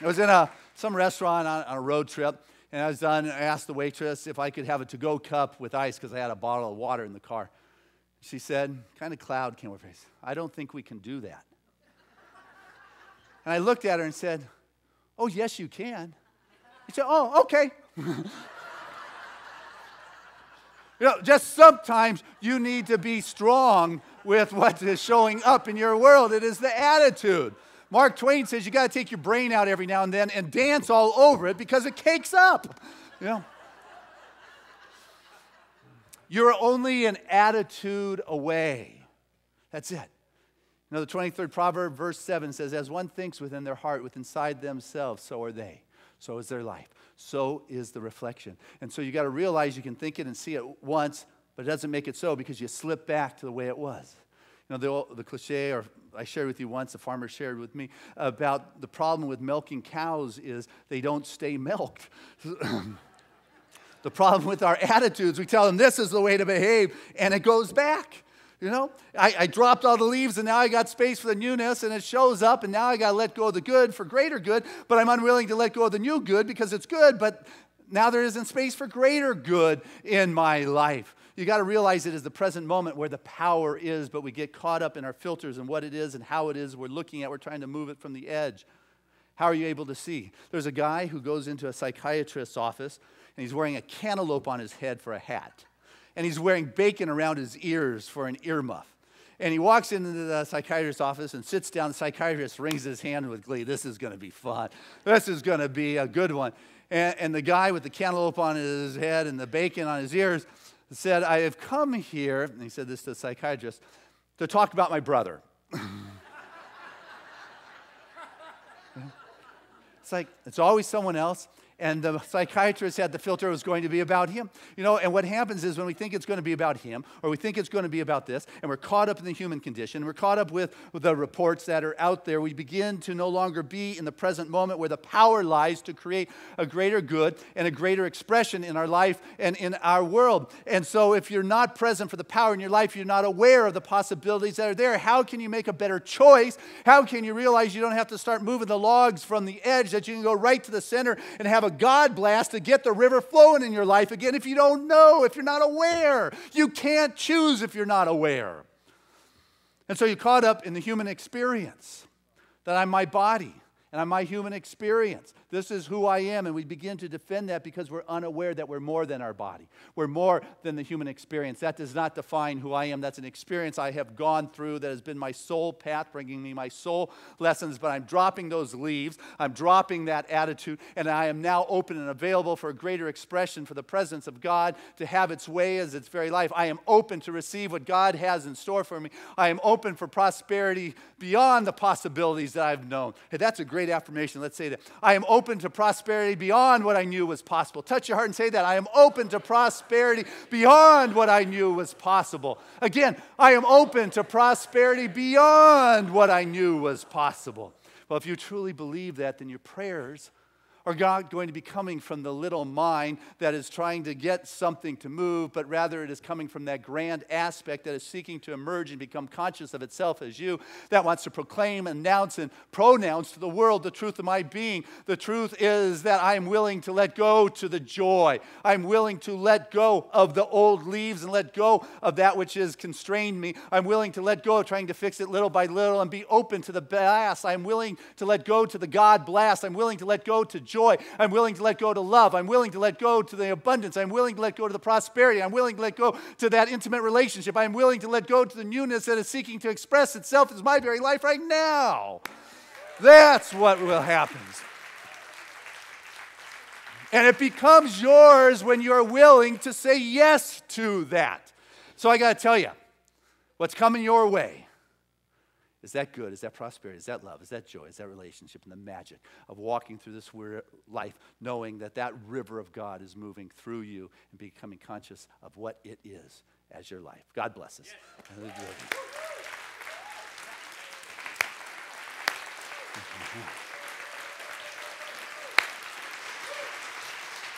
I was in a, some restaurant on, on a road trip, and I was done. I asked the waitress if I could have a to go cup with ice because I had a bottle of water in the car. She said, kind of cloud came over her face. I don't think we can do that. And I looked at her and said, Oh, yes, you can. She said, Oh, okay. you know, just sometimes you need to be strong with what is showing up in your world. It is the attitude. Mark Twain says you got to take your brain out every now and then and dance all over it because it cakes up. You know? You're only an attitude away. That's it. You know, the 23rd proverb, verse 7 says, As one thinks within their heart, within inside themselves, so are they. So is their life. So is the reflection. And so you got to realize you can think it and see it once, but it doesn't make it so because you slip back to the way it was. You know, the, the cliche, or I shared with you once, a farmer shared with me about the problem with milking cows is they don't stay milked. The problem with our attitudes, we tell them this is the way to behave, and it goes back. You know, I, I, dropped all the leaves and now I got space for the newness and it shows up and now I got to let go of the good for greater good, but I'm unwilling to let go of the new good because it's good, but now there isn't space for greater good in my life. You got to realize it is the present moment where the power is, but we get caught up in our filters and what it is and how it is we're looking at. We're trying to move it from the edge. How are you able to see? There's a guy who goes into a psychiatrist's office and he's wearing a cantaloupe on his head for a hat. And he's wearing bacon around his ears for an earmuff. And he walks into the psychiatrist's office and sits down. The psychiatrist wrings his hand with glee. This is going to be fun. This is going to be a good one. And, and, the guy with the cantaloupe on his head and the bacon on his ears said, I have come here, and he said this to the psychiatrist, to talk about my brother. it's like, it's always someone else. And the psychiatrist had the filter was going to be about him. You know, and what happens is when we think it's going to be about him, or we think it's going to be about this, and we're caught up in the human condition, we're caught up with, the reports that are out there, we begin to no longer be in the present moment where the power lies to create a greater good and a greater expression in our life and in our world. And so if you're not present for the power in your life, you're not aware of the possibilities that are there. How can you make a better choice? How can you realize you don't have to start moving the logs from the edge, that you can go right to the center and have a God blast to get the river flowing in your life again if you don't know, if you're not aware. You can't choose if you're not aware. And so you're caught up in the human experience that I'm my body and I'm my human experience. This is who I am. And we begin to defend that because we're unaware that we're more than our body. We're more than the human experience. That does not define who I am. That's an experience I have gone through that has been my soul path, bringing me my soul lessons. But I'm dropping those leaves. I'm dropping that attitude. And I am now open and available for a greater expression for the presence of God to have its way as its very life. I am open to receive what God has in store for me. I am open for prosperity beyond the possibilities that I've known. Hey, that's a great affirmation. Let's say that. I am open to prosperity beyond what I knew was possible. Touch your heart and say that. I am open to prosperity beyond what I knew was possible. Again, I am open to prosperity beyond what I knew was possible. Well, if you truly believe that, then your prayers are not going to be coming from the little mind that is trying to get something to move, but rather it is coming from that grand aspect that is seeking to emerge and become conscious of itself as you, that wants to proclaim, announce, and pronounce to the world the truth of my being. The truth is that I am willing to let go to the joy. I'm willing to let go of the old leaves and let go of that which has constrained me. I'm willing to let go of trying to fix it little by little and be open to the blast. I'm willing to let go to the God blast. I'm willing to let go to joy joy. I'm willing to let go to love. I'm willing to let go to the abundance. I'm willing to let go to the prosperity. I'm willing to let go to that intimate relationship. I'm willing to let go to the newness that is seeking to express itself as my very life right now. That's what will happen. And it becomes yours when you're willing to say yes to that. So I got to tell you, what's coming your way is that good? Is that prosperity? Is that love? Is that joy? Is that relationship? And the magic of walking through this life knowing that that river of God is moving through you and becoming conscious of what it is as your life. God bless us. Yes.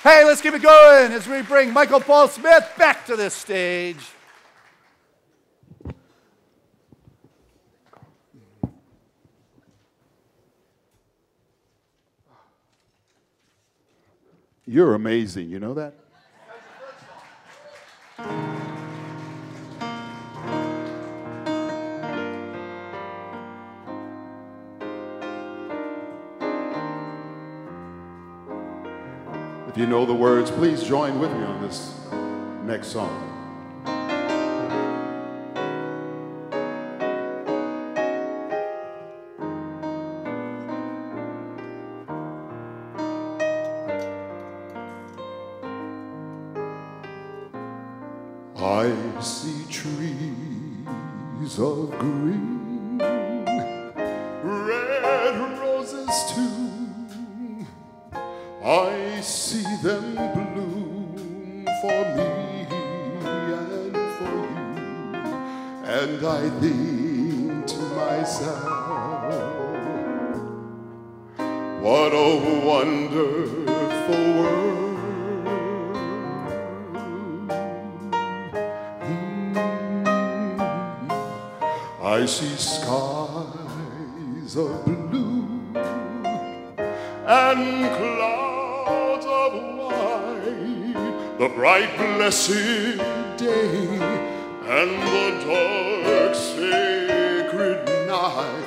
Hey, let's keep it going as we bring Michael Paul Smith back to this stage. You're amazing, you know that? If you know the words, please join with me on this next song.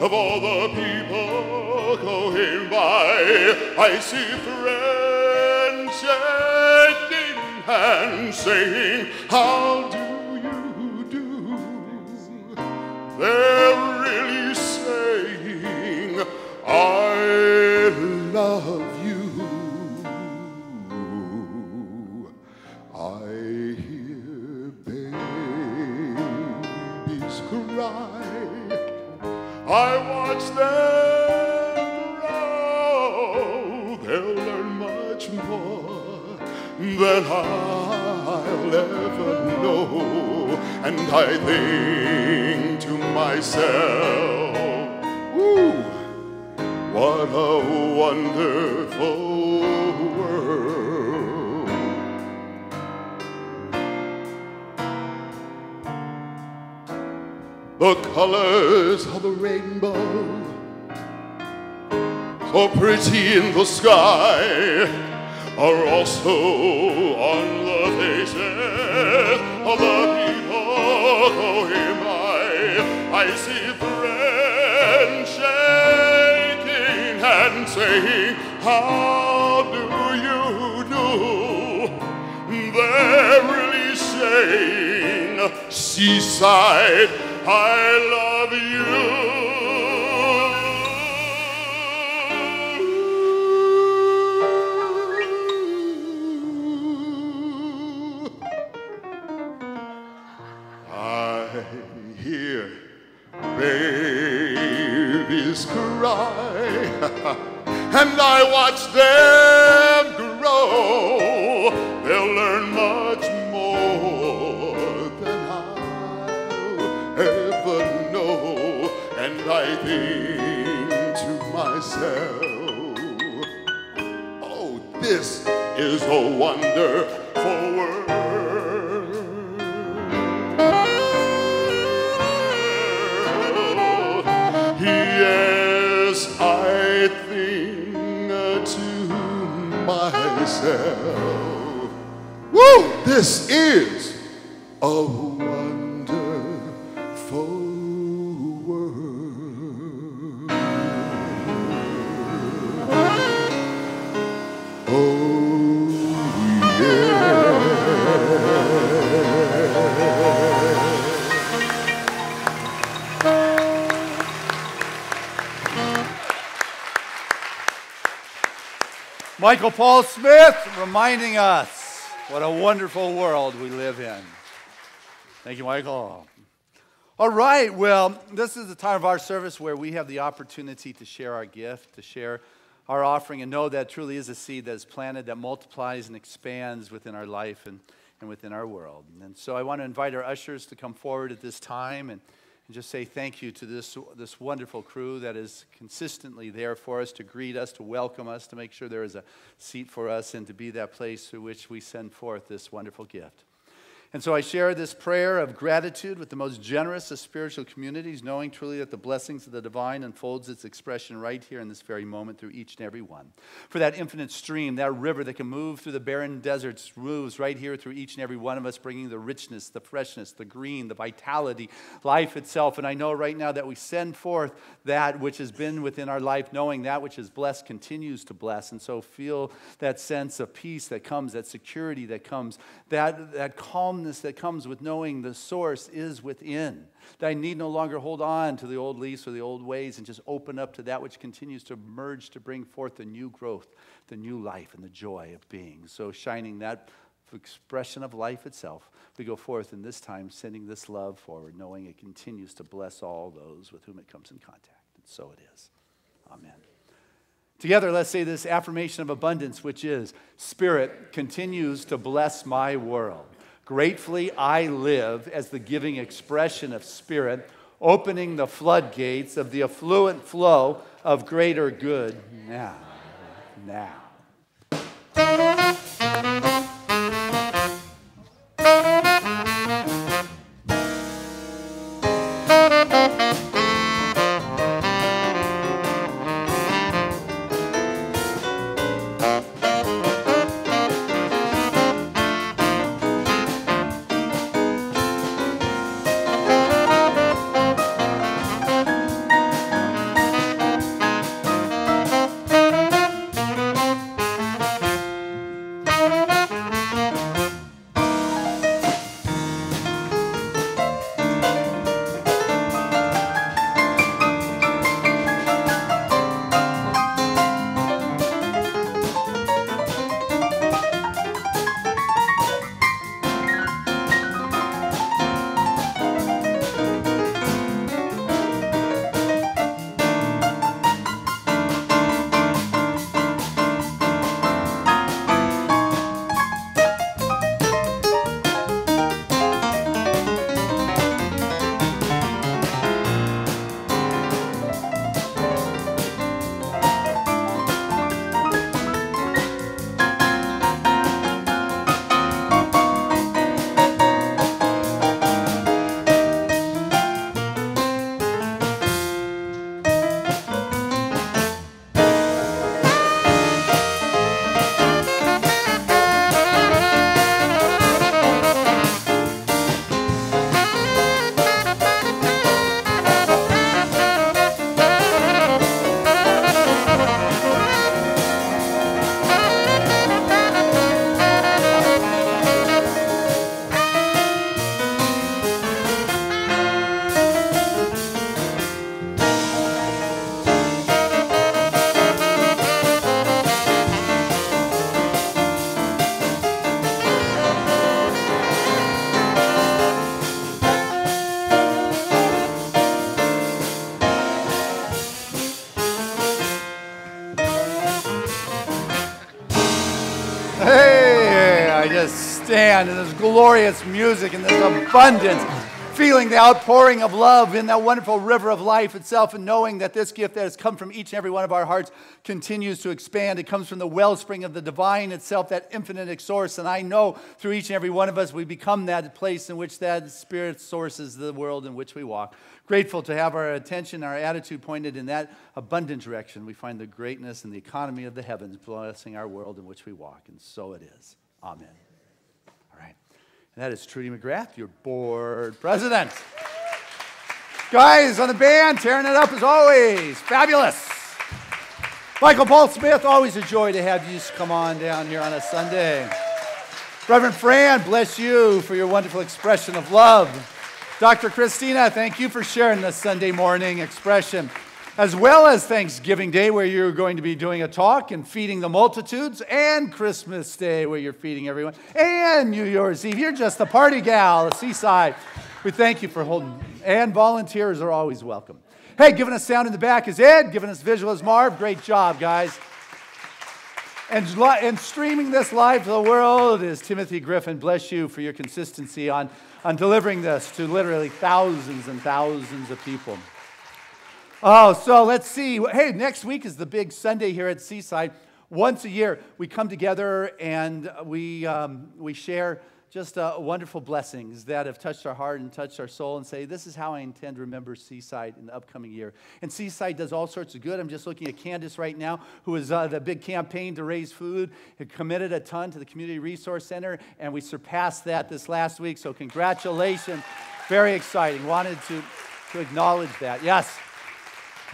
of all the people going by. I see friendship saying, How do you do? They're really saying, I I watch them grow. They'll learn much more than I'll ever know. And I think to myself, Ooh, what a wonderful The colors of the rainbow, so pretty in the sky, are also on the faces of the people going by. I see friends shaking and saying, How do you do? They're really saying, Seaside, I love you. I hear babies cry, and I watch them grow. Oh, this is a wonderful world. Yes, I think to myself, woo, this is a wonderful Michael Paul Smith reminding us what a wonderful world we live in. Thank you, Michael. All right, well, this is the time of our service where we have the opportunity to share our gift, to share our offering, and know that truly is a seed that is planted, that multiplies and expands within our life and, and within our world. And so I want to invite our ushers to come forward at this time and, and just say thank you to this, this wonderful crew that is consistently there for us, to greet us, to welcome us, to make sure there is a seat for us, and to be that place through which we send forth this wonderful gift. And so I share this prayer of gratitude with the most generous of spiritual communities, knowing truly that the blessings of the divine unfolds its expression right here in this very moment through each and every one. For that infinite stream, that river that can move through the barren deserts, moves right here through each and every one of us, bringing the richness, the freshness, the green, the vitality, life itself. And I know right now that we send forth that which has been within our life, knowing that which is blessed continues to bless. And so feel that sense of peace that comes, that security that comes, that, that calmness that comes with knowing the source is within. That I need no longer hold on to the old leaves or the old ways and just open up to that which continues to merge to bring forth the new growth, the new life, and the joy of being. So, shining that expression of life itself, we go forth in this time, sending this love forward, knowing it continues to bless all those with whom it comes in contact. And so it is. Amen. Together, let's say this affirmation of abundance, which is Spirit continues to bless my world. Gratefully, I live as the giving expression of Spirit, opening the floodgates of the affluent flow of greater good now. Now. Glorious music and this abundance, feeling the outpouring of love in that wonderful river of life itself, and knowing that this gift that has come from each and every one of our hearts continues to expand. It comes from the wellspring of the divine itself, that infinite source. And I know through each and every one of us, we become that place in which that spirit sources the world in which we walk. Grateful to have our attention, our attitude pointed in that abundant direction. We find the greatness and the economy of the heavens blessing our world in which we walk. And so it is. Amen. And that is Trudy McGrath, your board president. Guys on the band, tearing it up as always. Fabulous. Michael Paul Smith, always a joy to have you come on down here on a Sunday. Reverend Fran, bless you for your wonderful expression of love. Dr. Christina, thank you for sharing this Sunday morning expression, as well as Thanksgiving Day, where you're going to be doing a talk and feeding the multitudes, and Christmas Day, where you're feeding everyone, and New Year's Eve. You're just a party gal, the seaside. We thank you for holding, and volunteers are always welcome. Hey, giving us sound in the back is Ed, giving us visual is Marv. Great job, guys. And, and streaming this live to the world is Timothy Griffin. Bless you for your consistency on, on delivering this to literally thousands and thousands of people. Oh, so let's see. Hey, next week is the big Sunday here at Seaside. Once a year, we come together and we, um, we share just uh, wonderful blessings that have touched our heart and touched our soul and say, This is how I intend to remember Seaside in the upcoming year. And Seaside does all sorts of good. I'm just looking at Candace right now, who is uh, the big campaign to raise food, committed a ton to the Community Resource Center, and we surpassed that this last week. So, congratulations. Very exciting. Wanted to, to acknowledge that. Yes.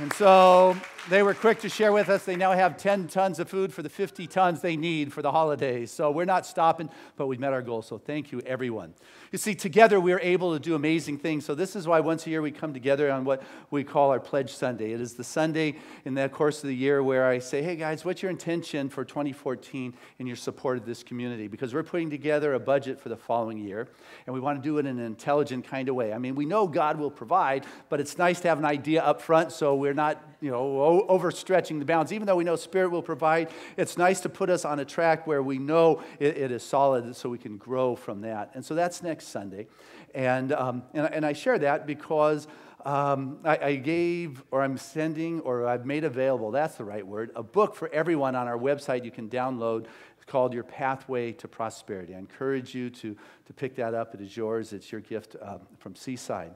And so they were quick to share with us they now have 10 tons of food for the 50 tons they need for the holidays. So we're not stopping, but we met our goal. So thank you, everyone. You see, together we are able to do amazing things. So this is why once a year we come together on what we call our Pledge Sunday. It is the Sunday in the course of the year where I say, hey guys, what's your intention for 2014 in your support of this community? Because we're putting together a budget for the following year, and we want to do it in an intelligent kind of way. I mean, we know God will provide, but it's nice to have an idea up front so we're not, you know, overstretching the bounds. Even though we know Spirit will provide, it's nice to put us on a track where we know it, it is solid so we can grow from that. And so that's next Sunday. And, um, and, and, I share that because um, I, I, gave, or I'm sending, or I've made available, that's the right word, a book for everyone on our website you can download. It's called Your Pathway to Prosperity. I encourage you to, to pick that up. It is yours, it's your gift um, from Seaside.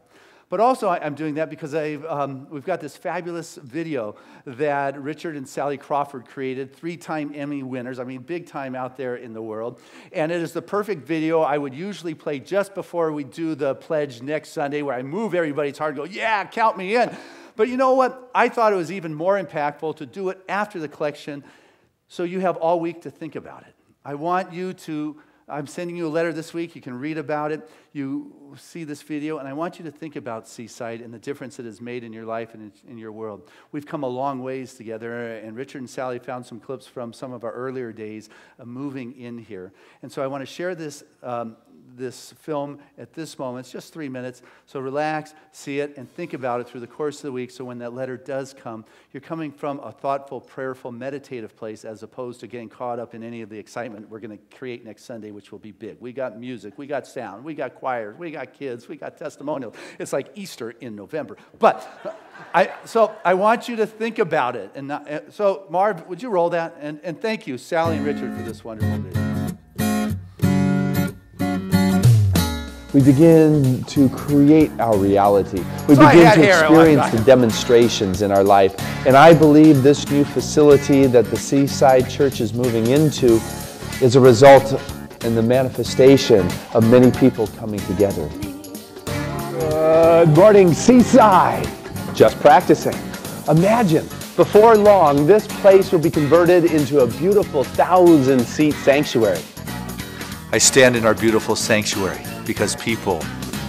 But also, I'm doing that because um, we've got this fabulous video that Richard and Sally Crawford created, three time Emmy winners. I mean, big time out there in the world. And it is the perfect video I would usually play just before we do the pledge next Sunday, where I move everybody's heart and go, Yeah, count me in. But you know what? I thought it was even more impactful to do it after the collection so you have all week to think about it. I want you to I'm sending you a letter this week. You can read about it. You see this video, and I want you to think about Seaside and the difference it has made in your life and in your world. We've come a long ways together, and Richard and Sally found some clips from some of our earlier days moving in here. And so I want to share this um, this film at this moment. It's just three minutes. So relax, see it, and think about it through the course of the week. So when that letter does come, you're coming from a thoughtful, prayerful, meditative place as opposed to getting caught up in any of the excitement we're going to create next Sunday, which will be big. We got music, we got sound, we got choirs, we got kids, we got testimonials. It's like Easter in November. But I, so I want you to think about it. And not, eh, so, Marv, would you roll that? And, and thank you, Sally and Richard, for this wonderful video. We begin to create our reality. We begin to experience the demonstrations in our life. And I believe this new facility that the Seaside Church is moving into is a result and the manifestation of many people coming together. Good morning, Seaside. Just practicing. Imagine, before long, this place will be converted into a beautiful thousand seat sanctuary. I stand in our beautiful sanctuary because people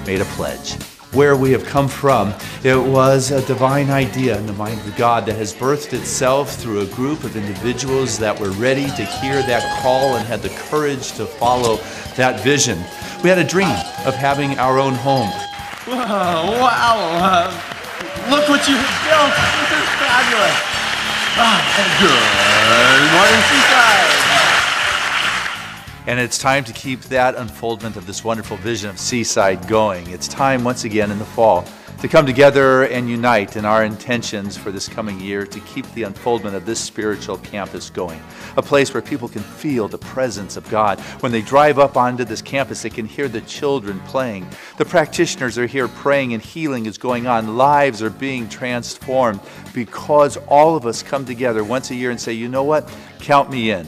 made a pledge. Where we have come from, it was a divine idea in the mind of God that has birthed itself through a group of individuals that were ready to hear that call and had the courage to follow that vision. We had a dream of having our own home. Wow, wow. Uh, look what you have built. This is fabulous. Ah, good morning, Seaside. And it's time to keep that unfoldment of this wonderful vision of Seaside going. It's time once again in the fall to come together and unite in our intentions for this coming year to keep the unfoldment of this spiritual campus going. A place where people can feel the presence of God. When they drive up onto this campus, they can hear the children playing. The practitioners are here praying and healing is going on. Lives are being transformed because all of us come together once a year and say, you know what? Count me in.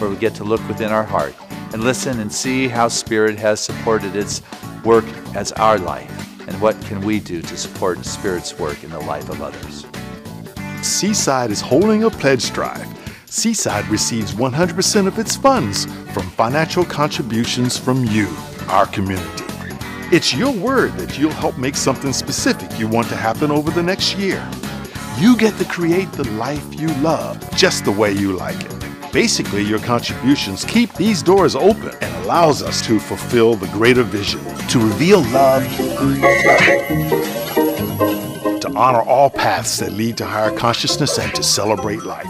Where we get to look within our heart and listen and see how Spirit has supported its work as our life and what can we do to support Spirit's work in the life of others. Seaside is holding a pledge drive. Seaside receives 100% of its funds from financial contributions from you, our community. It's your word that you'll help make something specific you want to happen over the next year. You get to create the life you love just the way you like it. Basically, your contributions keep these doors open and allows us to fulfill the greater vision, to reveal love, to honor all paths that lead to higher consciousness and to celebrate life.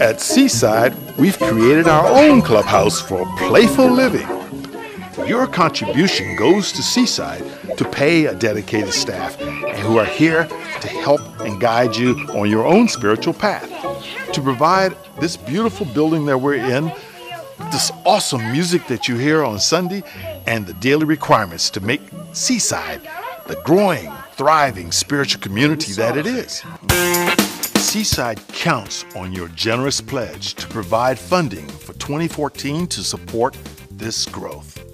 At Seaside, we've created our own clubhouse for playful living. Your contribution goes to Seaside to pay a dedicated staff and who are here to help and guide you on your own spiritual path. To provide this beautiful building that we're in, this awesome music that you hear on Sunday, and the daily requirements to make Seaside the growing, thriving spiritual community that it is. Seaside counts on your generous pledge to provide funding for 2014 to support this growth.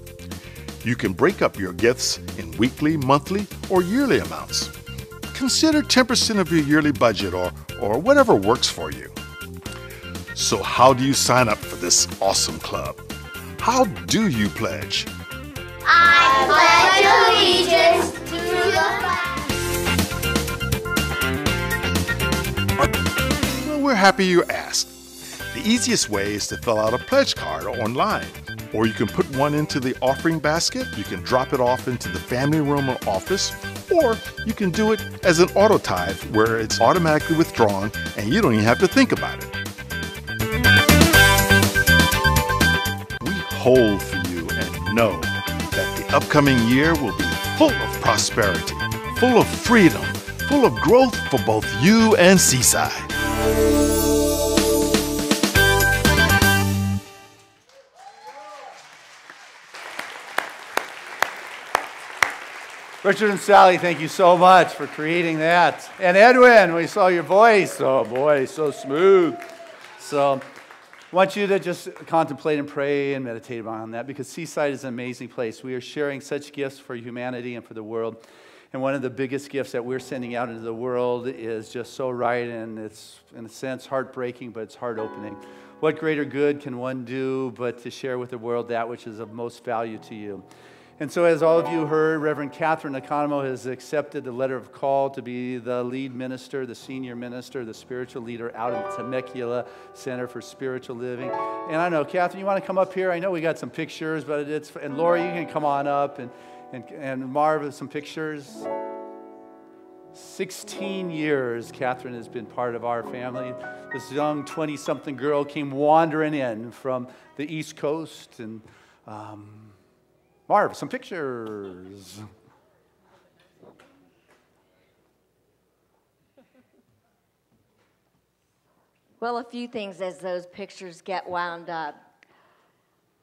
You can break up your gifts in weekly, monthly, or yearly amounts. Consider 10% of your yearly budget or, or whatever works for you. So, how do you sign up for this awesome club? How do you pledge? I pledge allegiance to the Well, we're happy you asked. The easiest way is to fill out a pledge card online, or you can put one into the offering basket, you can drop it off into the family room or office, or you can do it as an auto tithe where it's automatically withdrawn and you don't even have to think about it. We hold for you and know that the upcoming year will be full of prosperity, full of freedom, full of growth for both you and Seaside. Richard and Sally, thank you so much for creating that. And Edwin, we saw your voice. Oh boy, so smooth. So I want you to just contemplate and pray and meditate on that because Seaside is an amazing place. We are sharing such gifts for humanity and for the world. And one of the biggest gifts that we're sending out into the world is just so right and it's, in a sense, heartbreaking, but it's heart opening. What greater good can one do but to share with the world that which is of most value to you? And so, as all of you heard, Reverend Catherine Economo has accepted the letter of call to be the lead minister, the senior minister, the spiritual leader out of Temecula Center for Spiritual Living. And I know, Catherine, you want to come up here? I know we got some pictures, but it's, and Lori, you can come on up, and, and, and Marv, some pictures. 16 years, Catherine has been part of our family. This young 20 something girl came wandering in from the East Coast and. Um, Marv, some pictures. Well, a few things as those pictures get wound up.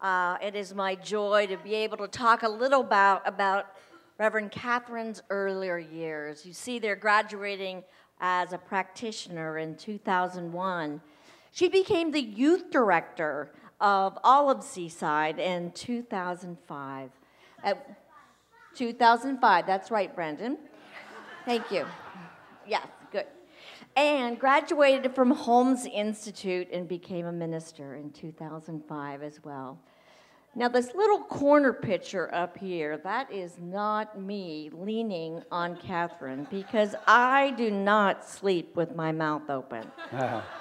Uh, it is my joy to be able to talk a little about, about Reverend Catherine's earlier years. You see, they're graduating as a practitioner in 2001. She became the youth director of all of Seaside in 2005. At 2005, that's right, Brendan. Thank you. Yes, good. And graduated from Holmes Institute and became a minister in 2005 as well. Now, this little corner picture up here, that is not me leaning on Catherine because I do not sleep with my mouth open.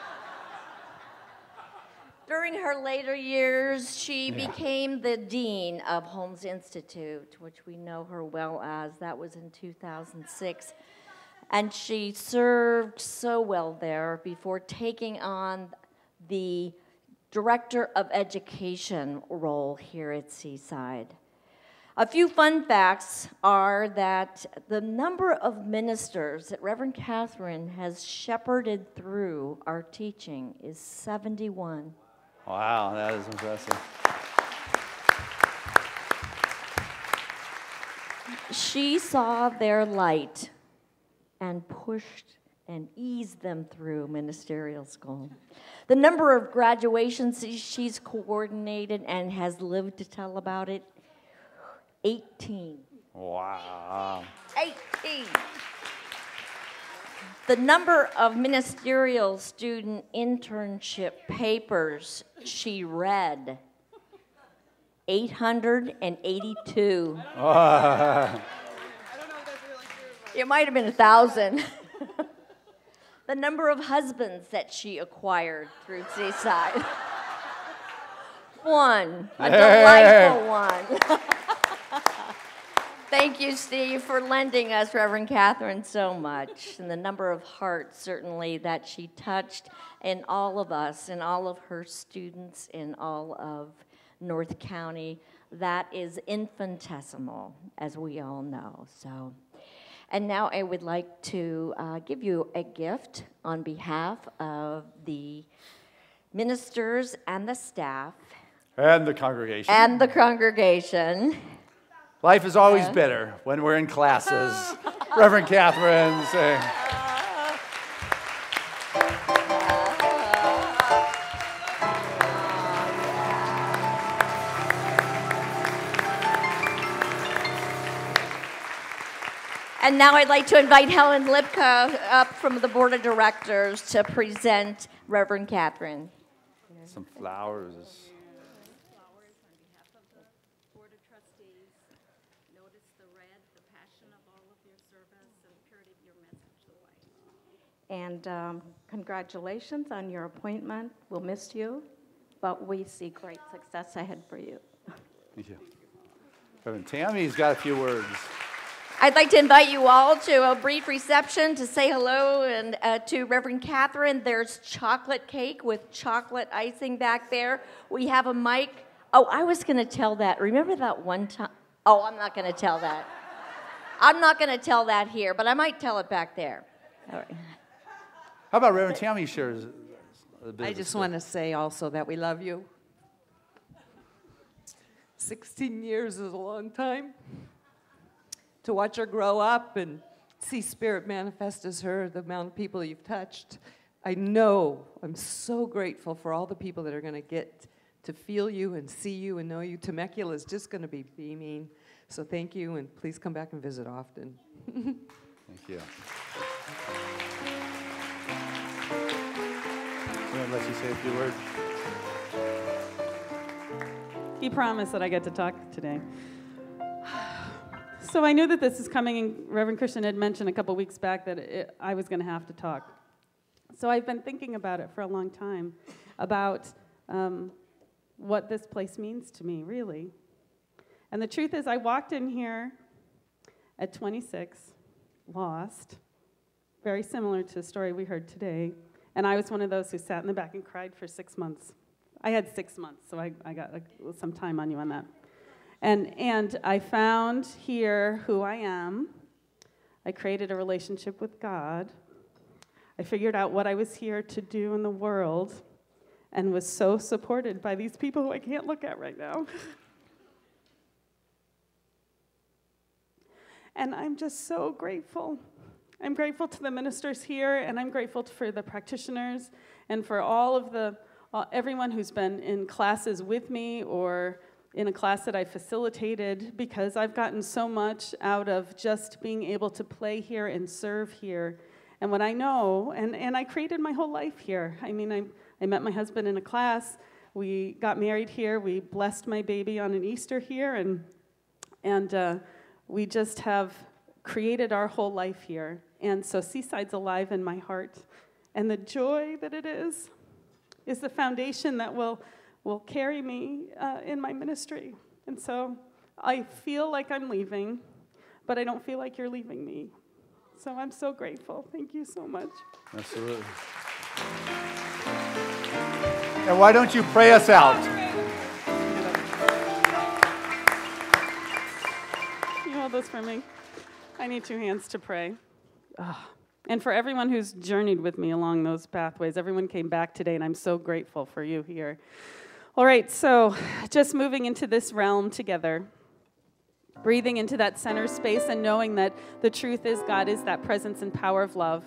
During her later years, she Yeah. became the dean of Holmes Institute, which we know her well as. That was in 2006. And she served so well there before taking on the Director of Education role here at Seaside. A few fun facts are that the number of ministers that Reverend Catherine has shepherded through our teaching is 71. Wow, that is impressive. She saw their light and pushed and eased them through ministerial school. The number of graduations she's coordinated and has lived to tell about it 18. Wow. 18. The number of ministerial student internship papers she read 882. it might have been a thousand. the number of husbands that she acquired through Seaside. one, a delightful one. Thank you, Steve, for lending us Reverend Catherine so much, and the number of hearts certainly that she touched in all of us, in all of her students, in all of North County. That is infinitesimal, as we all know. So, and now I would like to uh, give you a gift on behalf of the ministers and the staff And the congregation. and the congregation. Life is always Yeah. better when we're in classes. Reverend Catherine saying, And now I'd like to invite Helen Lipka up from the Board of Directors to present Reverend Catherine. some flowers. And um, congratulations on your appointment. We'll miss you, but we see great success ahead for you. Thank you. Reverend Tammy's got a few words. I'd like to invite you all to a brief reception to say hello and uh, to Reverend Catherine. There's chocolate cake with chocolate icing back there. We have a mic. Oh, I was going to tell that. Remember that one time? Oh, I'm not going to tell that. I'm not going to tell that here, but I might tell it back there. All right. How about Reverend Tammy shares a bit I just want to say also that we love you. 16 years is a long time. To watch her grow up and see Spirit manifest as her, the amount of people you've touched. I know, I'm so grateful for all the people that are going to get to feel you and see you and know you. Temecula is just going to be beaming. So thank you, and please come back and visit often. Thank you. Let you say a few words. He promised that I get to talk today. So I knew that this is coming, and Reverend Christian had mentioned a couple weeks back that it, I was going to have to talk. So I've been thinking about it for a long time, about um, what this place means to me, really. And the truth is, I walked in here at 26, lost, very similar to the story we heard today. And I was one of those who sat in the back and cried for six months. I had six months, so I, I got some time on you on that. And, and I found here who I am. I created a relationship with God. I figured out what I was here to do in the world and was so supported by these people who I can't look at right now. and I'm just so grateful. I'm grateful to the ministers here, and I'm grateful for the practitioners and for all of the uh, everyone who's been in classes with me or in a class that I facilitated because I've gotten so much out of just being able to play here and serve here. And what I know, and, and I created my whole life here. I mean, I, I met my husband in a class. We got married here. We blessed my baby on an Easter here. And, and uh, we just have created our whole life here. And so Seaside's alive in my heart. And the joy that it is, is the foundation that will, will carry me uh, in my ministry. And so I feel like I'm leaving, but I don't feel like you're leaving me. So I'm so grateful. Thank you so much. Absolutely. And why don't you pray us out? You hold this for me. I need two hands to pray. And for everyone who's journeyed with me along those pathways, everyone came back today, and I'm so grateful for you here. All right, so just moving into this realm together, breathing into that center space and knowing that the truth is God is that presence and power of love.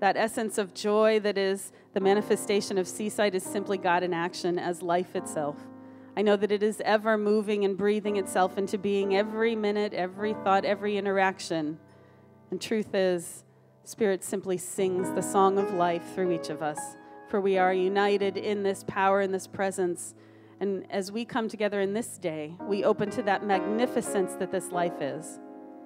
That essence of joy that is the manifestation of Seaside is simply God in action as life itself. I know that it is ever moving and breathing itself into being every minute, every thought, every interaction. And truth is, Spirit simply sings the song of life through each of us for we are united in this power, in this presence. And as we come together in this day, we open to that magnificence that this life is.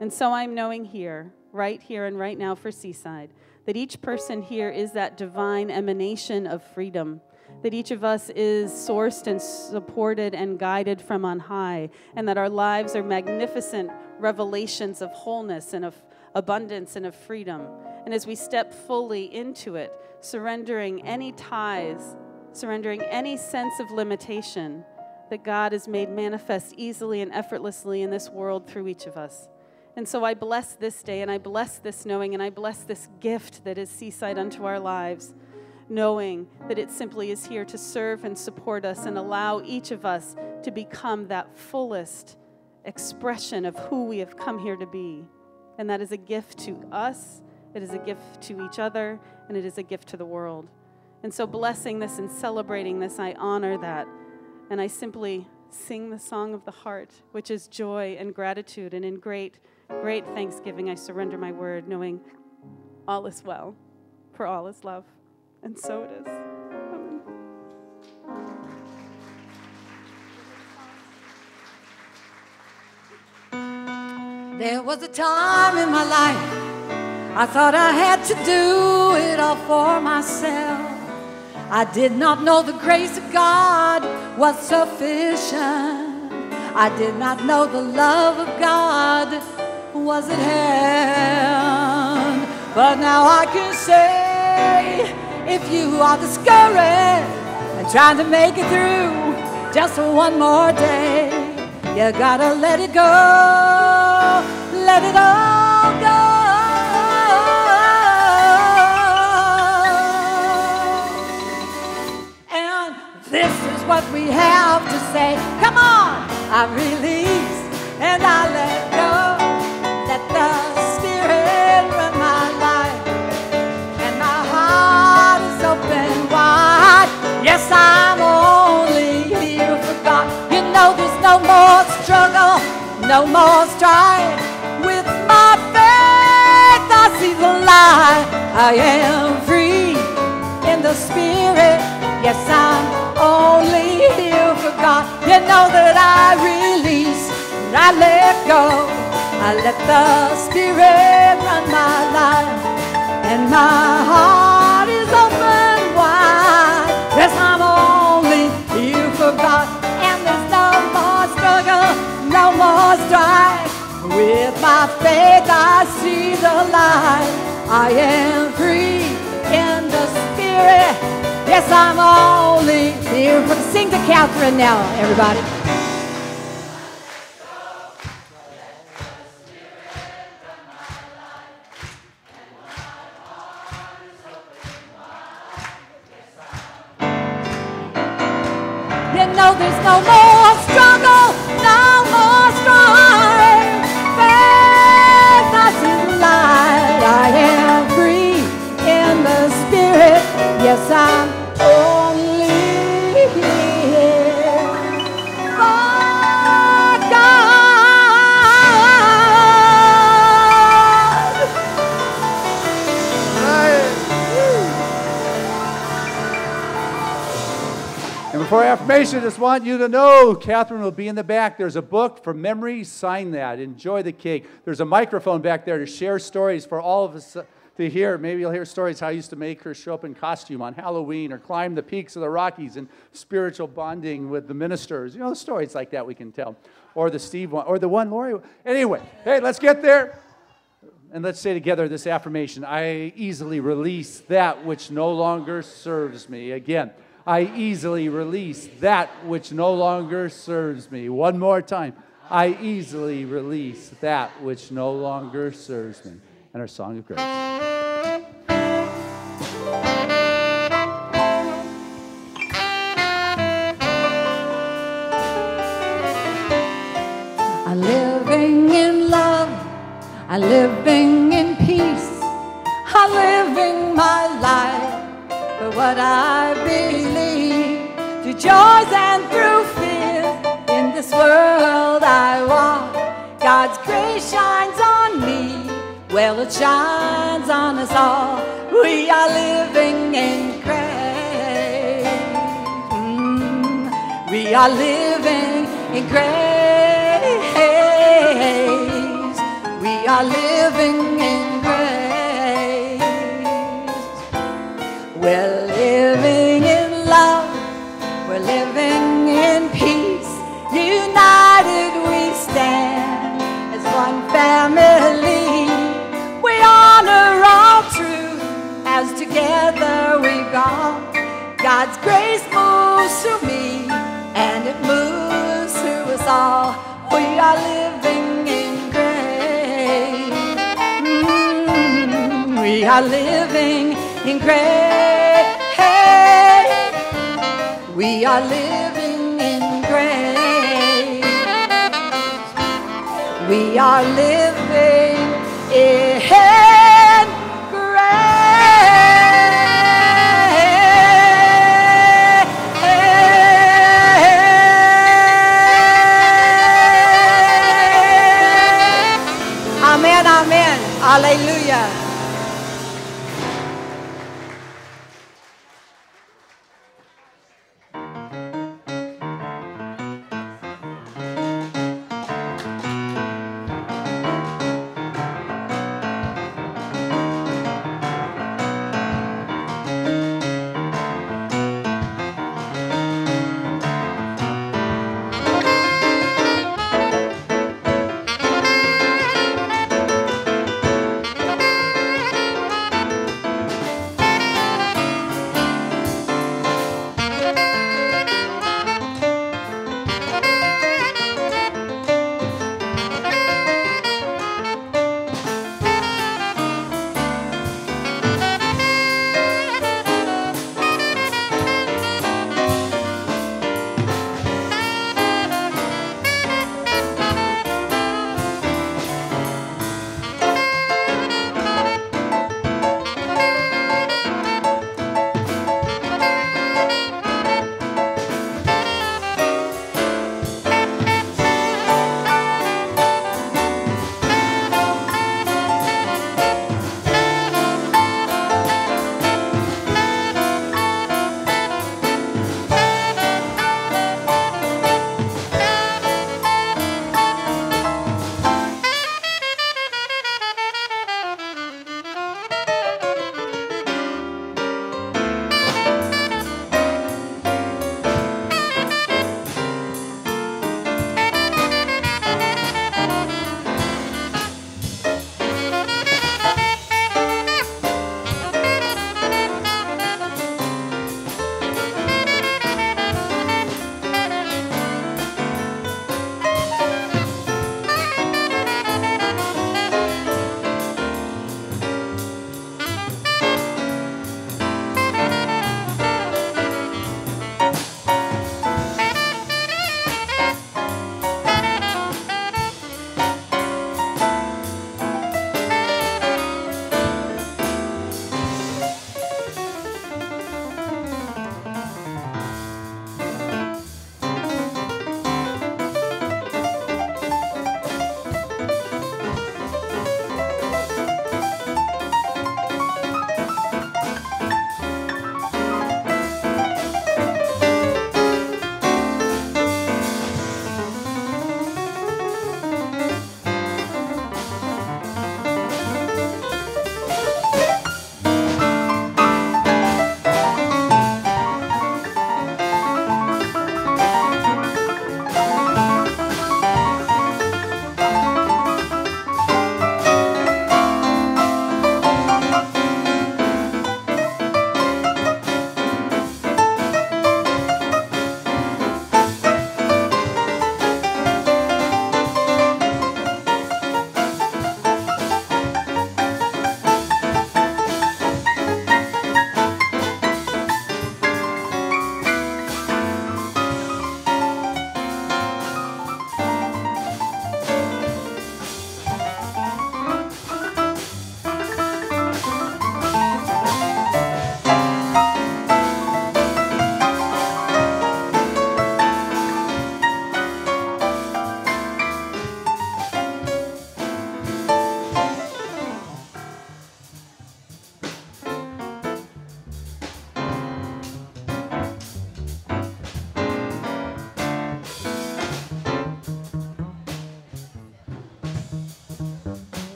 And so I'm knowing here, right here and right now for Seaside, that each person here is that divine emanation of freedom. That each of us is sourced and supported and guided from on high, and that our lives are magnificent revelations of wholeness and of abundance and of freedom. And as we step fully into it, surrendering any ties, surrendering any sense of limitation that God has made manifest easily and effortlessly in this world through each of us. And so I bless this day and I bless this knowing and I bless this gift that is Seaside unto our lives, knowing that it simply is here to serve and support us and allow each of us to become that fullest expression of who we have come here to be. And that is a gift to us, it is a gift to each other, and it is a gift to the world. And so, blessing this and celebrating this, I honor that. And I simply sing the song of the heart, which is joy and gratitude. And in great, great thanksgiving, I surrender my word, knowing all is well, for all is love. And so it is. There was a time in my life I thought I had to do it all for myself. I did not know the grace of God was sufficient. I did not know the love of God was at hand. But now I can say, if you are discouraged and trying to make it through just one more day, you gotta let it go, let it all go. And this is what we have to say. Come on, I release and I let go. Let the Spirit run my life, and my heart is open wide. Yes, I'm only here for God. You know, more struggle, no more strife. With my faith, I see the light. I am free in the Spirit. Yes, I'm only here for God. You know that I release and I let go. I let the Spirit run my life, and my heart is open wide. Yes, I'm only here for God, no more. With my faith, I see the light. I am free in the Spirit. Yes, I'm only here sing to Catherine now, everybody. You know there's no more affirmation, just want you to know Catherine will be in the back. There's a book for memory. Sign that. Enjoy the cake. There's a microphone back there to share stories for all of us uh, to hear. Maybe you'll hear stories how I used to make her show up in costume on Halloween or climb the peaks of the Rockies and spiritual bonding with the ministers. You know, stories like that we can tell. Or the Steve one, or the one Lori. Anyway, hey, let's get there. And let's say together this affirmation I easily release that which no longer serves me. Again, I easily release that which no longer serves me. One more time. I easily release that which no longer serves me. And our song of grace. I'm living it shines on us all. We are living in grace. Mm, we are living in grace. We are living in we are living in grace. We are living in grace. We are living eh, in